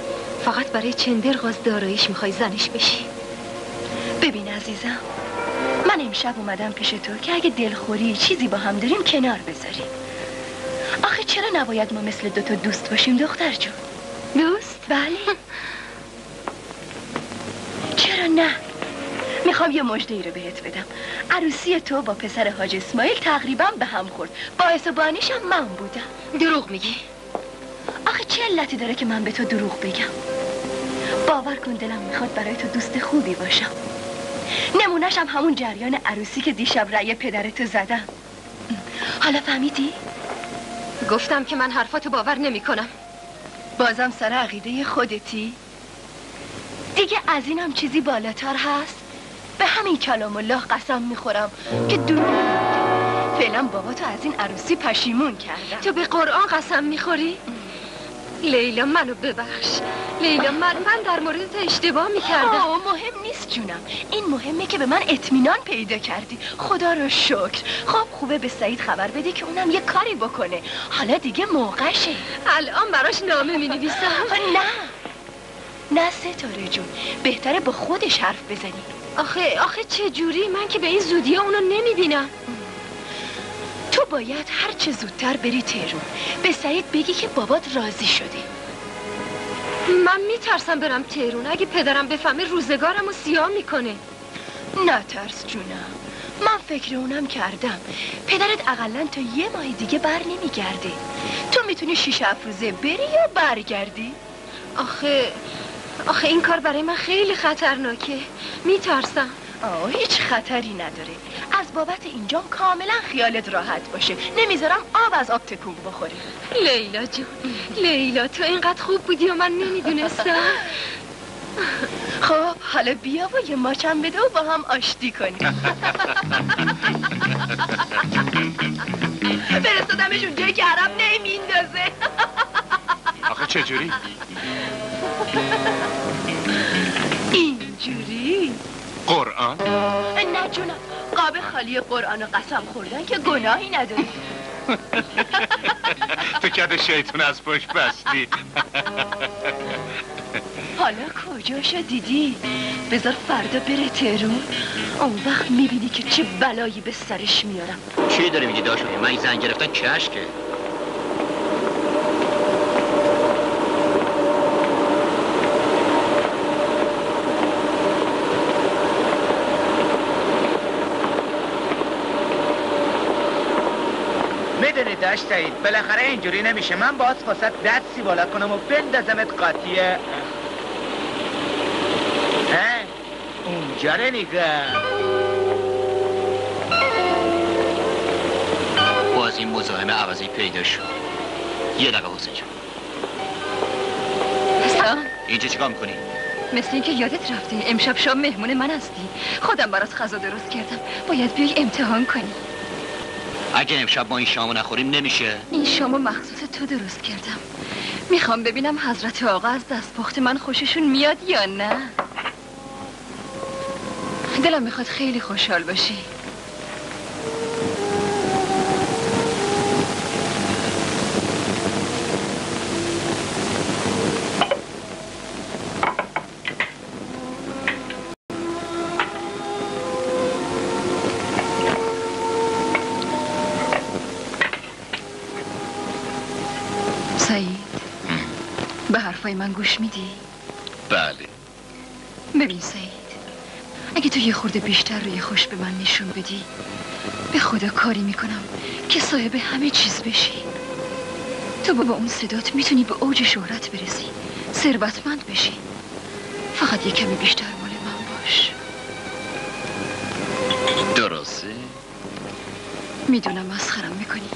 فقط برای چندر غاز داراییش می‌خوای زنش بشی. ببین عزیزم من امشب اومدم پیش تو که اگه دلخوری چیزی با هم داریم کنار بذاریم. آخه چرا نباید ما مثل دوتا دوست باشیم دختر جون؟ دوست؟ بله. چرا نه؟ می‌خوام یه مجده ای رو بهت بدم. عروسی تو با پسر حاج اسماعیل تقریبا به هم خورد. باعث و بانیشم من بودم. دروغ میگی؟ آخه چه علتی داره که من به تو دروغ بگم؟ باور کن دلم می‌خواد برای تو دوست خوبی باشم. نمونهش هم همون جریان عروسی که دیشب رأی پدرتو زدم. حالا فهمیدی؟ گفتم که من حرفاتو باور نمی‌کنم. بازم سر عقیده خودتی؟ دیگه از اینم چیزی بالاتر هست؟ به همین کلام الله قسم می‌خورم که دروغ. فعلا بابا تو از این عروسی پشیمون کردم. تو به قرآن قسم می‌خوری؟ لیلا منو ببخش. لیلا من من در مورد تو اشتباه می‌کردم. آه مهم نیست جونم. این مهمه که به من اطمینان پیدا کردی. خدا رو شکر. خب خوبه به سعید خبر بدی که اونم یه کاری بکنه. حالا دیگه موقعشه. الان براش نامه می‌نویسم. نه. نه ستاره جون. بهتره با خودش حرف بزنی. آخه آخه چه جوری من که به این زودی اونو نمی‌بینم. تو باید هر چه زودتر بری تهرون. به سعید بگی که بابات راضی شده من میترسم برم تهرون. اگه پدرم بفهمه روزگارم رو سیاه می‌کنه. نترس جونم من فکر اونم کردم. پدرت اقلا تا یه ماه دیگه بر نمیگرده. تو می‌تونی شیش افروزه بری یا برگردی؟ آخه آخه این کار برای من خیلی خطرناکه. میترسم. آه هیچ خطری نداره. از بابت اینجام کاملا خیالت راحت باشه. نمی‌ذارم آب از آب تکون بخوری لیلا جون لیلا تو اینقدر خوب بودی و من نمی‌دونستم. خب حالا بیا و یه ماچم بده و با هم آشتی کنیم. فرستادمش اونجایی که عرب نمیندازه. آخه چجوری؟ اینجوری؟ قرآن؟ نه جونم قاب خالی قرآن و قسم خوردن که گناهی نداره تو کد شیطون از پشت بستی. حالا کجاشو دیدی؟ بذار فردا بره تهرون اون وقت می‌بینی که چه بلایی به سرش میارم. چی داری میگی داشوری من این زن گرفتن چشکه می‌دونی داشت بالاخره اینجوری نمیشه. من باز واسه دستی بالا کنم و بندازمت قاطیه اونجا رو نگاه. باز این مزاحم عوضی پیدا شد. یه دقیقه حسین جان حسن اینجا چیکار می‌کنی؟ مثل اینکه یادت رفته. امشب شام مهمون من هستی. خودم برات غذا درست کردم. باید بیای امتحان کنی. اگه امشب ما این شامو نخوریم نمیشه. این شامو مخصوص تو درست کردم. می‌خوام ببینم حضرت آقا از دستپخت من خوششون میاد یا نه. دلم می‌خواد خیلی خوشحال باشی. حرفای من گوش میدی؟ بله. ببین سعید اگه تو یه خورده بیشتر روی خوش به من نشون بدی به خدا کاری می‌کنم که صاحب همه چیز بشی. تو با اون صدات می‌تونی به اوج شهرت برسی ثروتمند بشی. فقط یه کمی بیشتر مال من باش. درسته؟ می‌دونم مسخرم می‌کنی.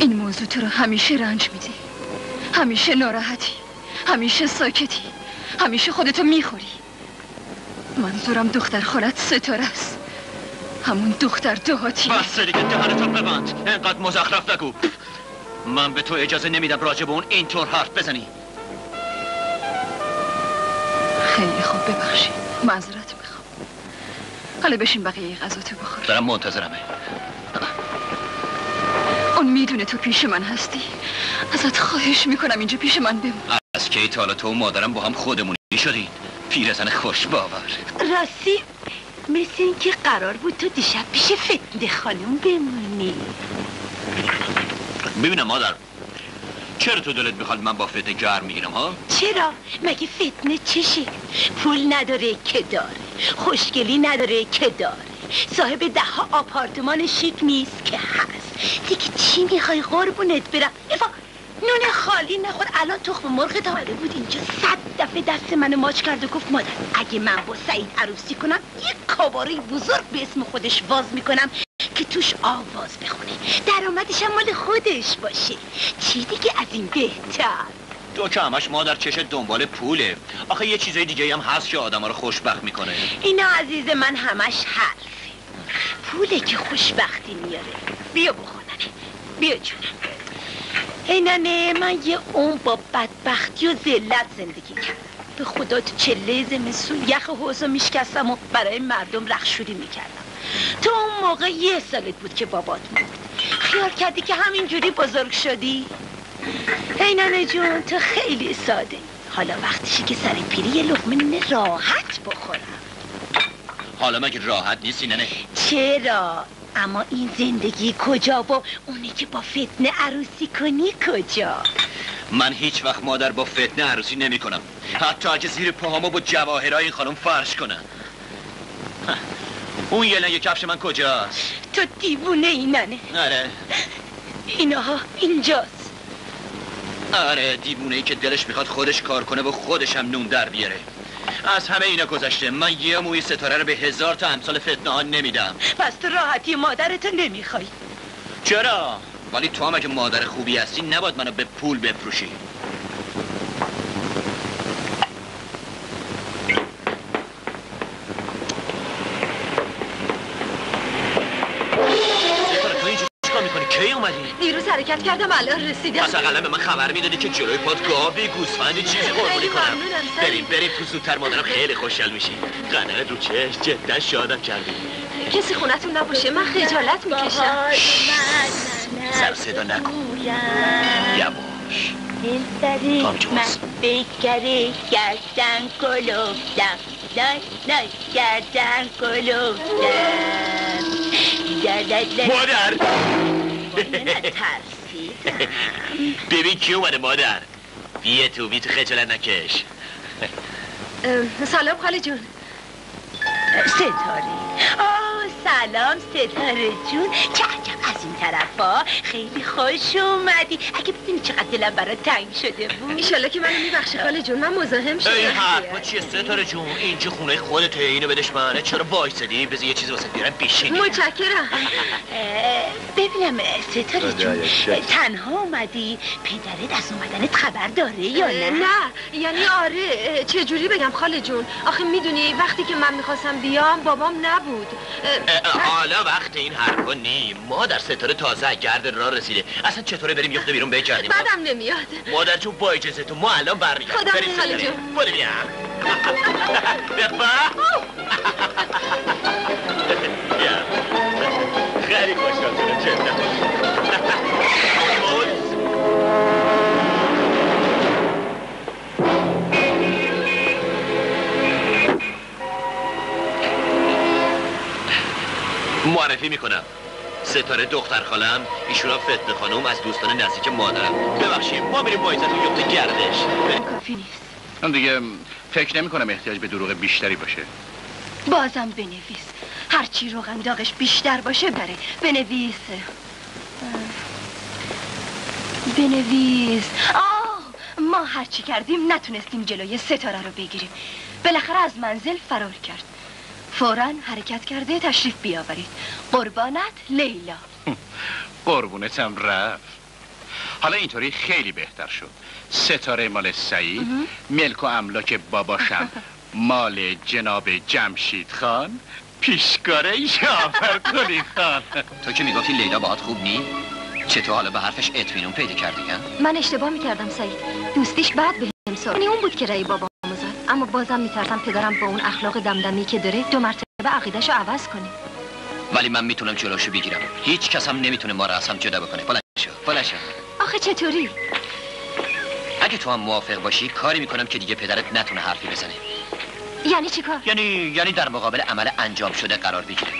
این موضوع تو رو همیشه رنج میده. همیشه ناراحتی. همیشه ساکتی. همیشه خودتو می‌خوری. منظورم دختر خالت ستاره است. همون دختر دهاتی بس دیگه دهنتو ببند. انقدر مزخرف نگو. من به تو اجازه نمیدم راجع به اون اینطور حرف بزنی. خیلی خوب ببخشید معذرت می‌خوام. حالا بشین بقیه غذا تو بخور دارم منتظرمه. اون می‌دونه تو پیش من هستی. ازت خواهش می‌کنم اینجا پیش من بمون. از کی تا تو و مادرم با هم خودمونی شدین پیرزن خوش باور. راستی مثل اینکه قرار بود تو دیشب پیش فتنه خانم بمونی. ببینم مادر چرا تو دلت می‌خواد من با فتنه گرم می‌گیرم ها؟ چرا؟ مگه فتنه چشه؟ پول نداره که داره خوشگلی نداره که داره. صاحب ده ها آپارتمان شیک نیست که هست. دیگه چی می‌خوای؟ قربونت برم. افا نون خالی نخور. الان تخم مرغ آمده بود اینجا صد دفعه دست منو ماچ کرد و گفت مادر اگه من با سعید عروسی کنم یک کاباره بزرگ به اسم خودش واز می‌کنم که توش آواز بخونه. درآمدش هم مال خودش باشه. چی دیگه از این بهتر؟ تو که همش مادر چش دنبال پوله. آخه یه چیزای دیگه هم هست که آدم رو خوشبخت می‌کنه. اینا عزیز من همش حرفه. پوله که خوشبختی میاره. بیا بخوننه بیا جونم. اینانه من یه اون با بدبختی و ذلت زندگی کردم. به خدا تو چله زمستون یخ حوزو میشکستم و برای مردم رخشوری می‌کردم. تو اون موقع یه سالت بود که بابات مرد. خیال کردی که همینجوری بزرگ شدی؟ اینانه جون تو خیلی ساده. حالا وقتیشه که سر پیری یه لقمه راحت بخورم. حالا مگه راحت نیستی ننه؟ چرا؟ اما این زندگی کجا و اونی که با فتنه عروسی کنی کجا؟ من هیچ وقت مادر با فتنه عروسی نمی کنم. حتی اگه زیر پاهامو با جواهرای این خانم فرش کنم. ها، اون یه لنگ کفش من کجاست؟ تو دیوونه اینانه آره. اینها اینجاست. آره دیوونه ای که دلش می‌خواد خودش کار کنه و خودش هم نون در بیاره. از همه اینا گذشته. من یه موی ستاره رو به هزار تا امثال فتنه ها نمیدم. پس تو راحتی مادرتو نمی‌خوای. چرا؟ ولی تو هم اگه مادر خوبی هستی نباید منو به پول بفروشی ستاره تو اینجا چیکار می‌کنی؟ کی اومدی؟ دیروز حرکت کردم الان رسیدم. پس اقلا به من خبر می‌دادی که جلوی پات گاوی گوسفندی چیزی قربونی کنم. بریم بریم تو زودتر مادرم خیلی خوشحال میشی قدرت رو چشم جدا شادم کردی. کسی خونتون نباشه من خجالت می‌کشم. سر صدا نکن. یواش. تام جوز. من بکره گردن کلوفتم لای لای گردن کلوفتم مادر. ترسیدم ببین کی اومده مادر. بیا تو بی تو خجالت نکش. سلام خاله جون. ستاره. آه سلام ستاره جون. چه از این طرفا خیلی خوش اومدی. اگه بدونی چقدر دلم برات تنگ شده بود. ایشالله که منو میبخشی. خاله جون من مزاحم شدم. این حرفا چیه ستاره جون؟ اینجا خونه خودته؟ اینو بدش منه. چرا وایسادی؟ بذار یه چیز واسه بیارم بشینی متشکرم. ببینم ستاره جون خدایا شکر. تنها اومدی؟ پدرت از اومدنت خبر داره یا نه؟ نه یعنی آره. چجوری بگم خاله جون؟ آخه می‌دونی وقتی که من می‌خواستم بیام بابام نبود. حالا وقت این حرفا نیم. ما در ستاره تازه از گرد راه رسیده. اصلا چطوره بریم یخته بیرون بگردیم بعدم نمیاد. مادر جون با اجازه تو ما الان برمیگردیم. خدا بریم نگهدار. ستاره برو بیا خیلی خوشحال شدم. جدا معرفی می‌کنم. ستاره دختر خالم ایشون هم فتنه خانم از دوستان نزدیک مادرم. ببخشید ما میریم با عزت یخت گردش. کافی نیست. من دیگه فکر نمی کنم احتیاج به دروغ بیشتری باشه. بازم بنویس. هرچی روغن داغش بیشتر باشه بره. بنویس. بنویس. آه ما هرچی کردیم نتونستیم جلوی ستاره رو بگیریم. بالاخره از منزل فرار کرد. فورا حرکت کرده تشریف بیاورید. قربانت لیلا. قربونتم رفت. حالا اینطوری خیلی بهتر شد. ستاره مال سعید ملک و املاک باباشم. مال جناب جمشید خان. پیشکاره جعفر کلی خان. تو که می‌گفتی لیلا باهات خوب نی؟ چطور حالا به حرفش اطمینان پیدا کردی ها؟ من اشتباه می‌کردم سعید. دوستیش بعد به هم سال اون بود که رأی بابامو زد اما بازم میترسم پدرم با اون اخلاق دمدمی که داره دو مرتبه عقیدهشو عوض کنه. ولی من می‌تونم جلوشو بگیرم. هیچ کس هم نمی‌تونه ما رو از هم جدا بکنه. بلند شو بلند شو. آخه چطوری؟ اگه تو هم موافق باشی کاری می‌کنم که دیگه پدرت نتونه حرفی بزنه. یعنی چیکار یعنی یعنی در مقابل عمل انجام شده قرار بگیره.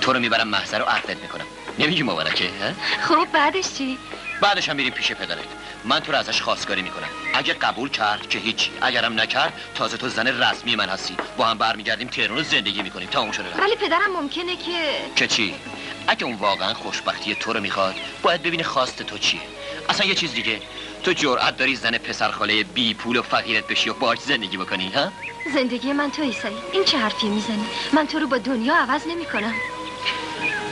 تو رو می‌برم محضر رو عقدت می‌کنم. نمیگی مبارکه ها؟ خب بعدش چی؟ بعدش هم میریم پیش پدرت. من تو رو ازش خواستگاری می‌کنم. اگه قبول کرد که هیچی اگرم نکرد تازه تو زن رسمی من هستی. با هم برمیگردیم تهران رو زندگی می‌کنیم. تا اون شده. ولی پدرم ممکنه که که چی؟ اگه اون واقعا خوشبختی تو رو می‌خواد باید ببینه خواست تو چیه. اصلا یه چیز دیگه. تو جرأت داری زن پسرخاله بی پول و فقیرت بشی و باهاش زندگی بکنی ها؟ زندگی من توی سعید این چه حرفی می‌زنی؟ من تو رو با دنیا عوض نمی‌کنم.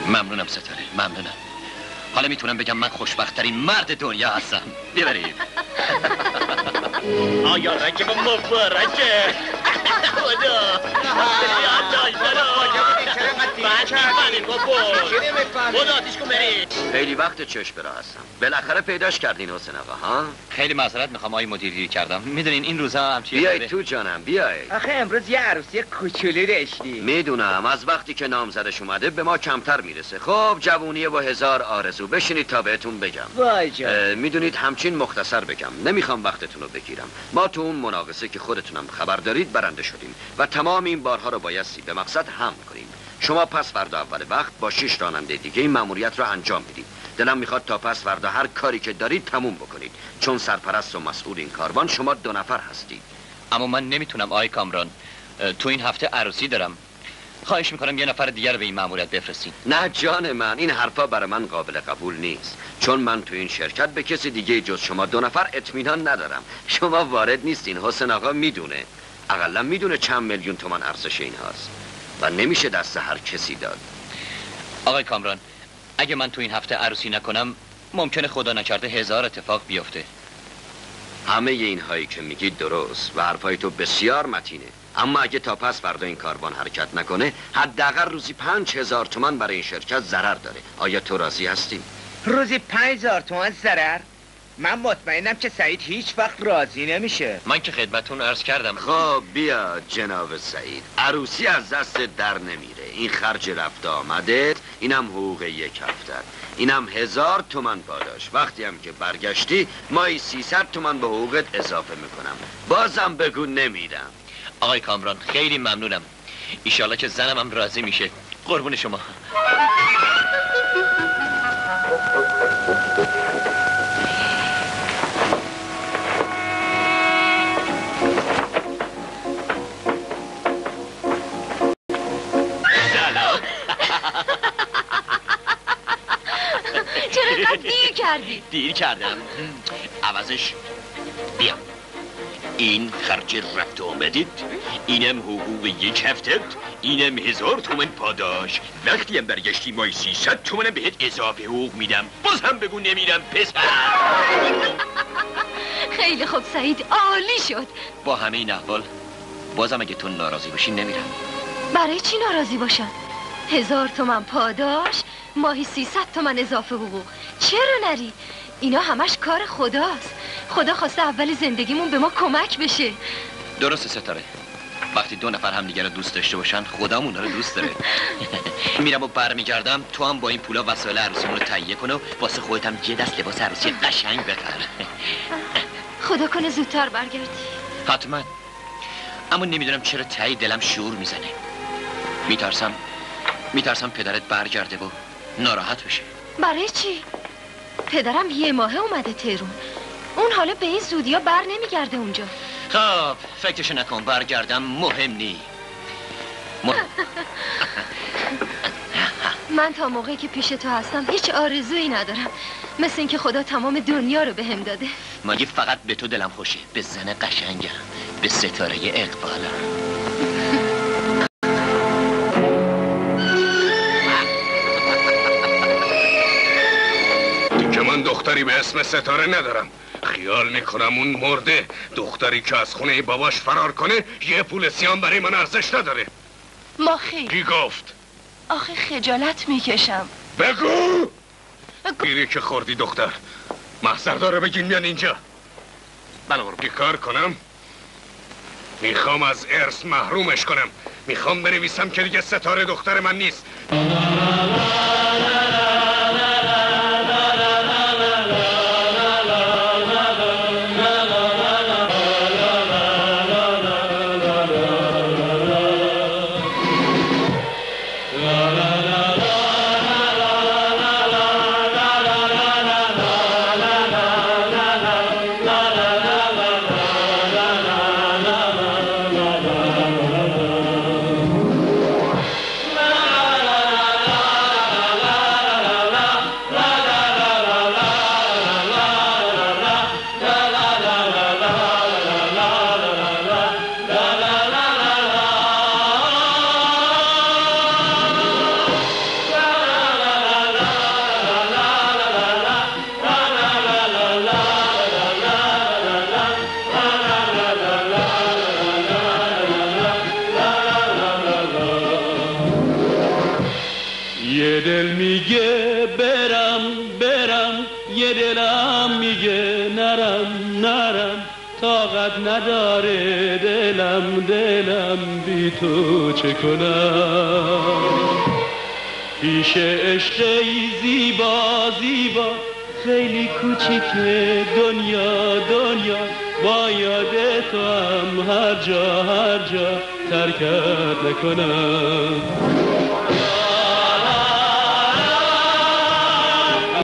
ممنونم ستاره. ممنونم. حالا می‌تونم بگم من خوشبختترین مرد دنیا هستم. ببریم آیا رجب مبارکه خدا خدا آتیش کن برید خیلی وقت چشم برا هستم. بالاخره پیداش کردین حسین آقا ها؟ خیلی معذرت می‌خوام آقای مدیری کردم. می‌دونین این روزا هم چیه؟ بیایید تو جانم بیایید. آخه امروز یه عروسی کوچولو داشتی. می‌دونم از وقتی که نامزدش اومده به ما کمتر می‌رسه. خب جوونیه و هزار آرزو بشینید تا بهتون بگم. وای جان. می‌دونید همچین مختصر بگم. نمی‌خوام وقتتون رو بگیرم. ما تو اون مناقصه که خودتونم خبر دارید برنده شدیم و تمام این بارها رو بایستی به مقصد هم کنیم. شما پس فردا اول وقت با شش راننده دیگه این مأموریت رو انجام می‌دید دلم می‌خواد تا پس فردا هر کاری که دارید تموم بکنید. چون سرپرست و مسئول این کاروان شما دو نفر هستید. اما من نمی‌تونم آقای کامران. تو این هفته عروسی دارم. خواهش می‌کنم یه نفر دیگر به این مأموریت بفرستین. نه جان من این حرفا برای من قابل قبول نیست. چون من تو این شرکت به کسی دیگه جز شما دو نفر اطمینان ندارم. شما وارد نیستین حسین آقا می‌دونه. اقلا می‌دونه چند میلیون تومن ارزش این هاست. و نمیشه دست هر کسی داد. آقای کامران اگه من تو این هفته عروسی نکنم ممکنه خدا نکرده هزار اتفاق بیفته. همه این هایی که میگید درست و حرفای تو بسیار متینه. اما اگه تا پس فردا این کاروان حرکت نکنه حداقل روزی پنج هزار تومن برای این شرکت ضرر داره. آیا تو راضی هستی؟ روزی پنج هزار تومن ضرر؟ من مطمئنم که سعید هیچ وقت راضی نمیشه. من که خدمتون عرض کردم. خب بیا جناب سعید. عروسی از دست در نمیره. این خرج رفت آمده اینم حقوق یک هفته. اینم هزار تومن پاداش. وقتی هم که برگشتی مایی سیصد تومن به حقوقت اضافه می‌کنم. بازم بگو نمیدم. آقای کامران خیلی ممنونم. ایشالله که زنم هم راضی میشه. قربون شما. کردی؟ دیر کردم. عوضش. بیا. این خرج رفت آمدید. اینم حقوق یک هفته اینم هزار تومن پاداش. وقتی هم برگشتی مای سیصد تومنم بهت اضافه حقوق میدم. باز هم بگو نمیرم پسر. خیلی خوب سعید. عالی شد. با همه این احوال بازم اگه تو ناراضی باشی نمیرم. برای چی ناراضی باشم؟ هزار تومن پاداش ماهی سیصد تومن اضافه حقوق. چرا نری؟ اینا همش کار خداست. خدا خواسته اول زندگیمون به ما کمک بشه. درسته ستاره. وقتی دو نفر همدیگه رو دوست داشته باشن خدا اونا رو دوست داره. میرم و برمیگردم تو هم با این پولا وسایل عروسیمون رو تهیه کنه و واسه خودت هم یه دست لباس عروسی قشنگ بخر. خدا کنه زودتر برگردی. حتما. اما نمی‌دونم چرا تایی دلم شور می‌زنه. میترسم میترسم پدرت برگرده و ناراحت بشه. برای چی؟ پدرم یه ماه اومده تهرون. اون حالا به این زودیا بر نمیگرده اونجا. خب فکرشو نکن برگردم مهم نی. م... من تا موقعی که پیش تو هستم هیچ آرزویی ندارم. مثل اینکه خدا تمام دنیا رو بهم داده. مگه فقط به تو دلم خوشه به زن قشنگم به ستاره اقبالم. دختری به اسم ستاره ندارم. خیال می‌کنم اون مرده. دختری که از خونه باباش فرار کنه یه پول سیان برای من ارزش نداره. ما خیلی کی گفت؟ آخه خجالت می‌کشم. بگو! گیری که خوردی دختر. محضر داره بگین میان اینجا. بله چی کار کنم. می‌خوام از ارث محرومش کنم. می‌خوام بنویسم که دیگه ستاره دختر من نیست. چه کنم پیش عشق زیبا زیبا خیلی کوچیکه دنیا دنیا. با یاد تو هم هر جا هر جا ترکت نکنم.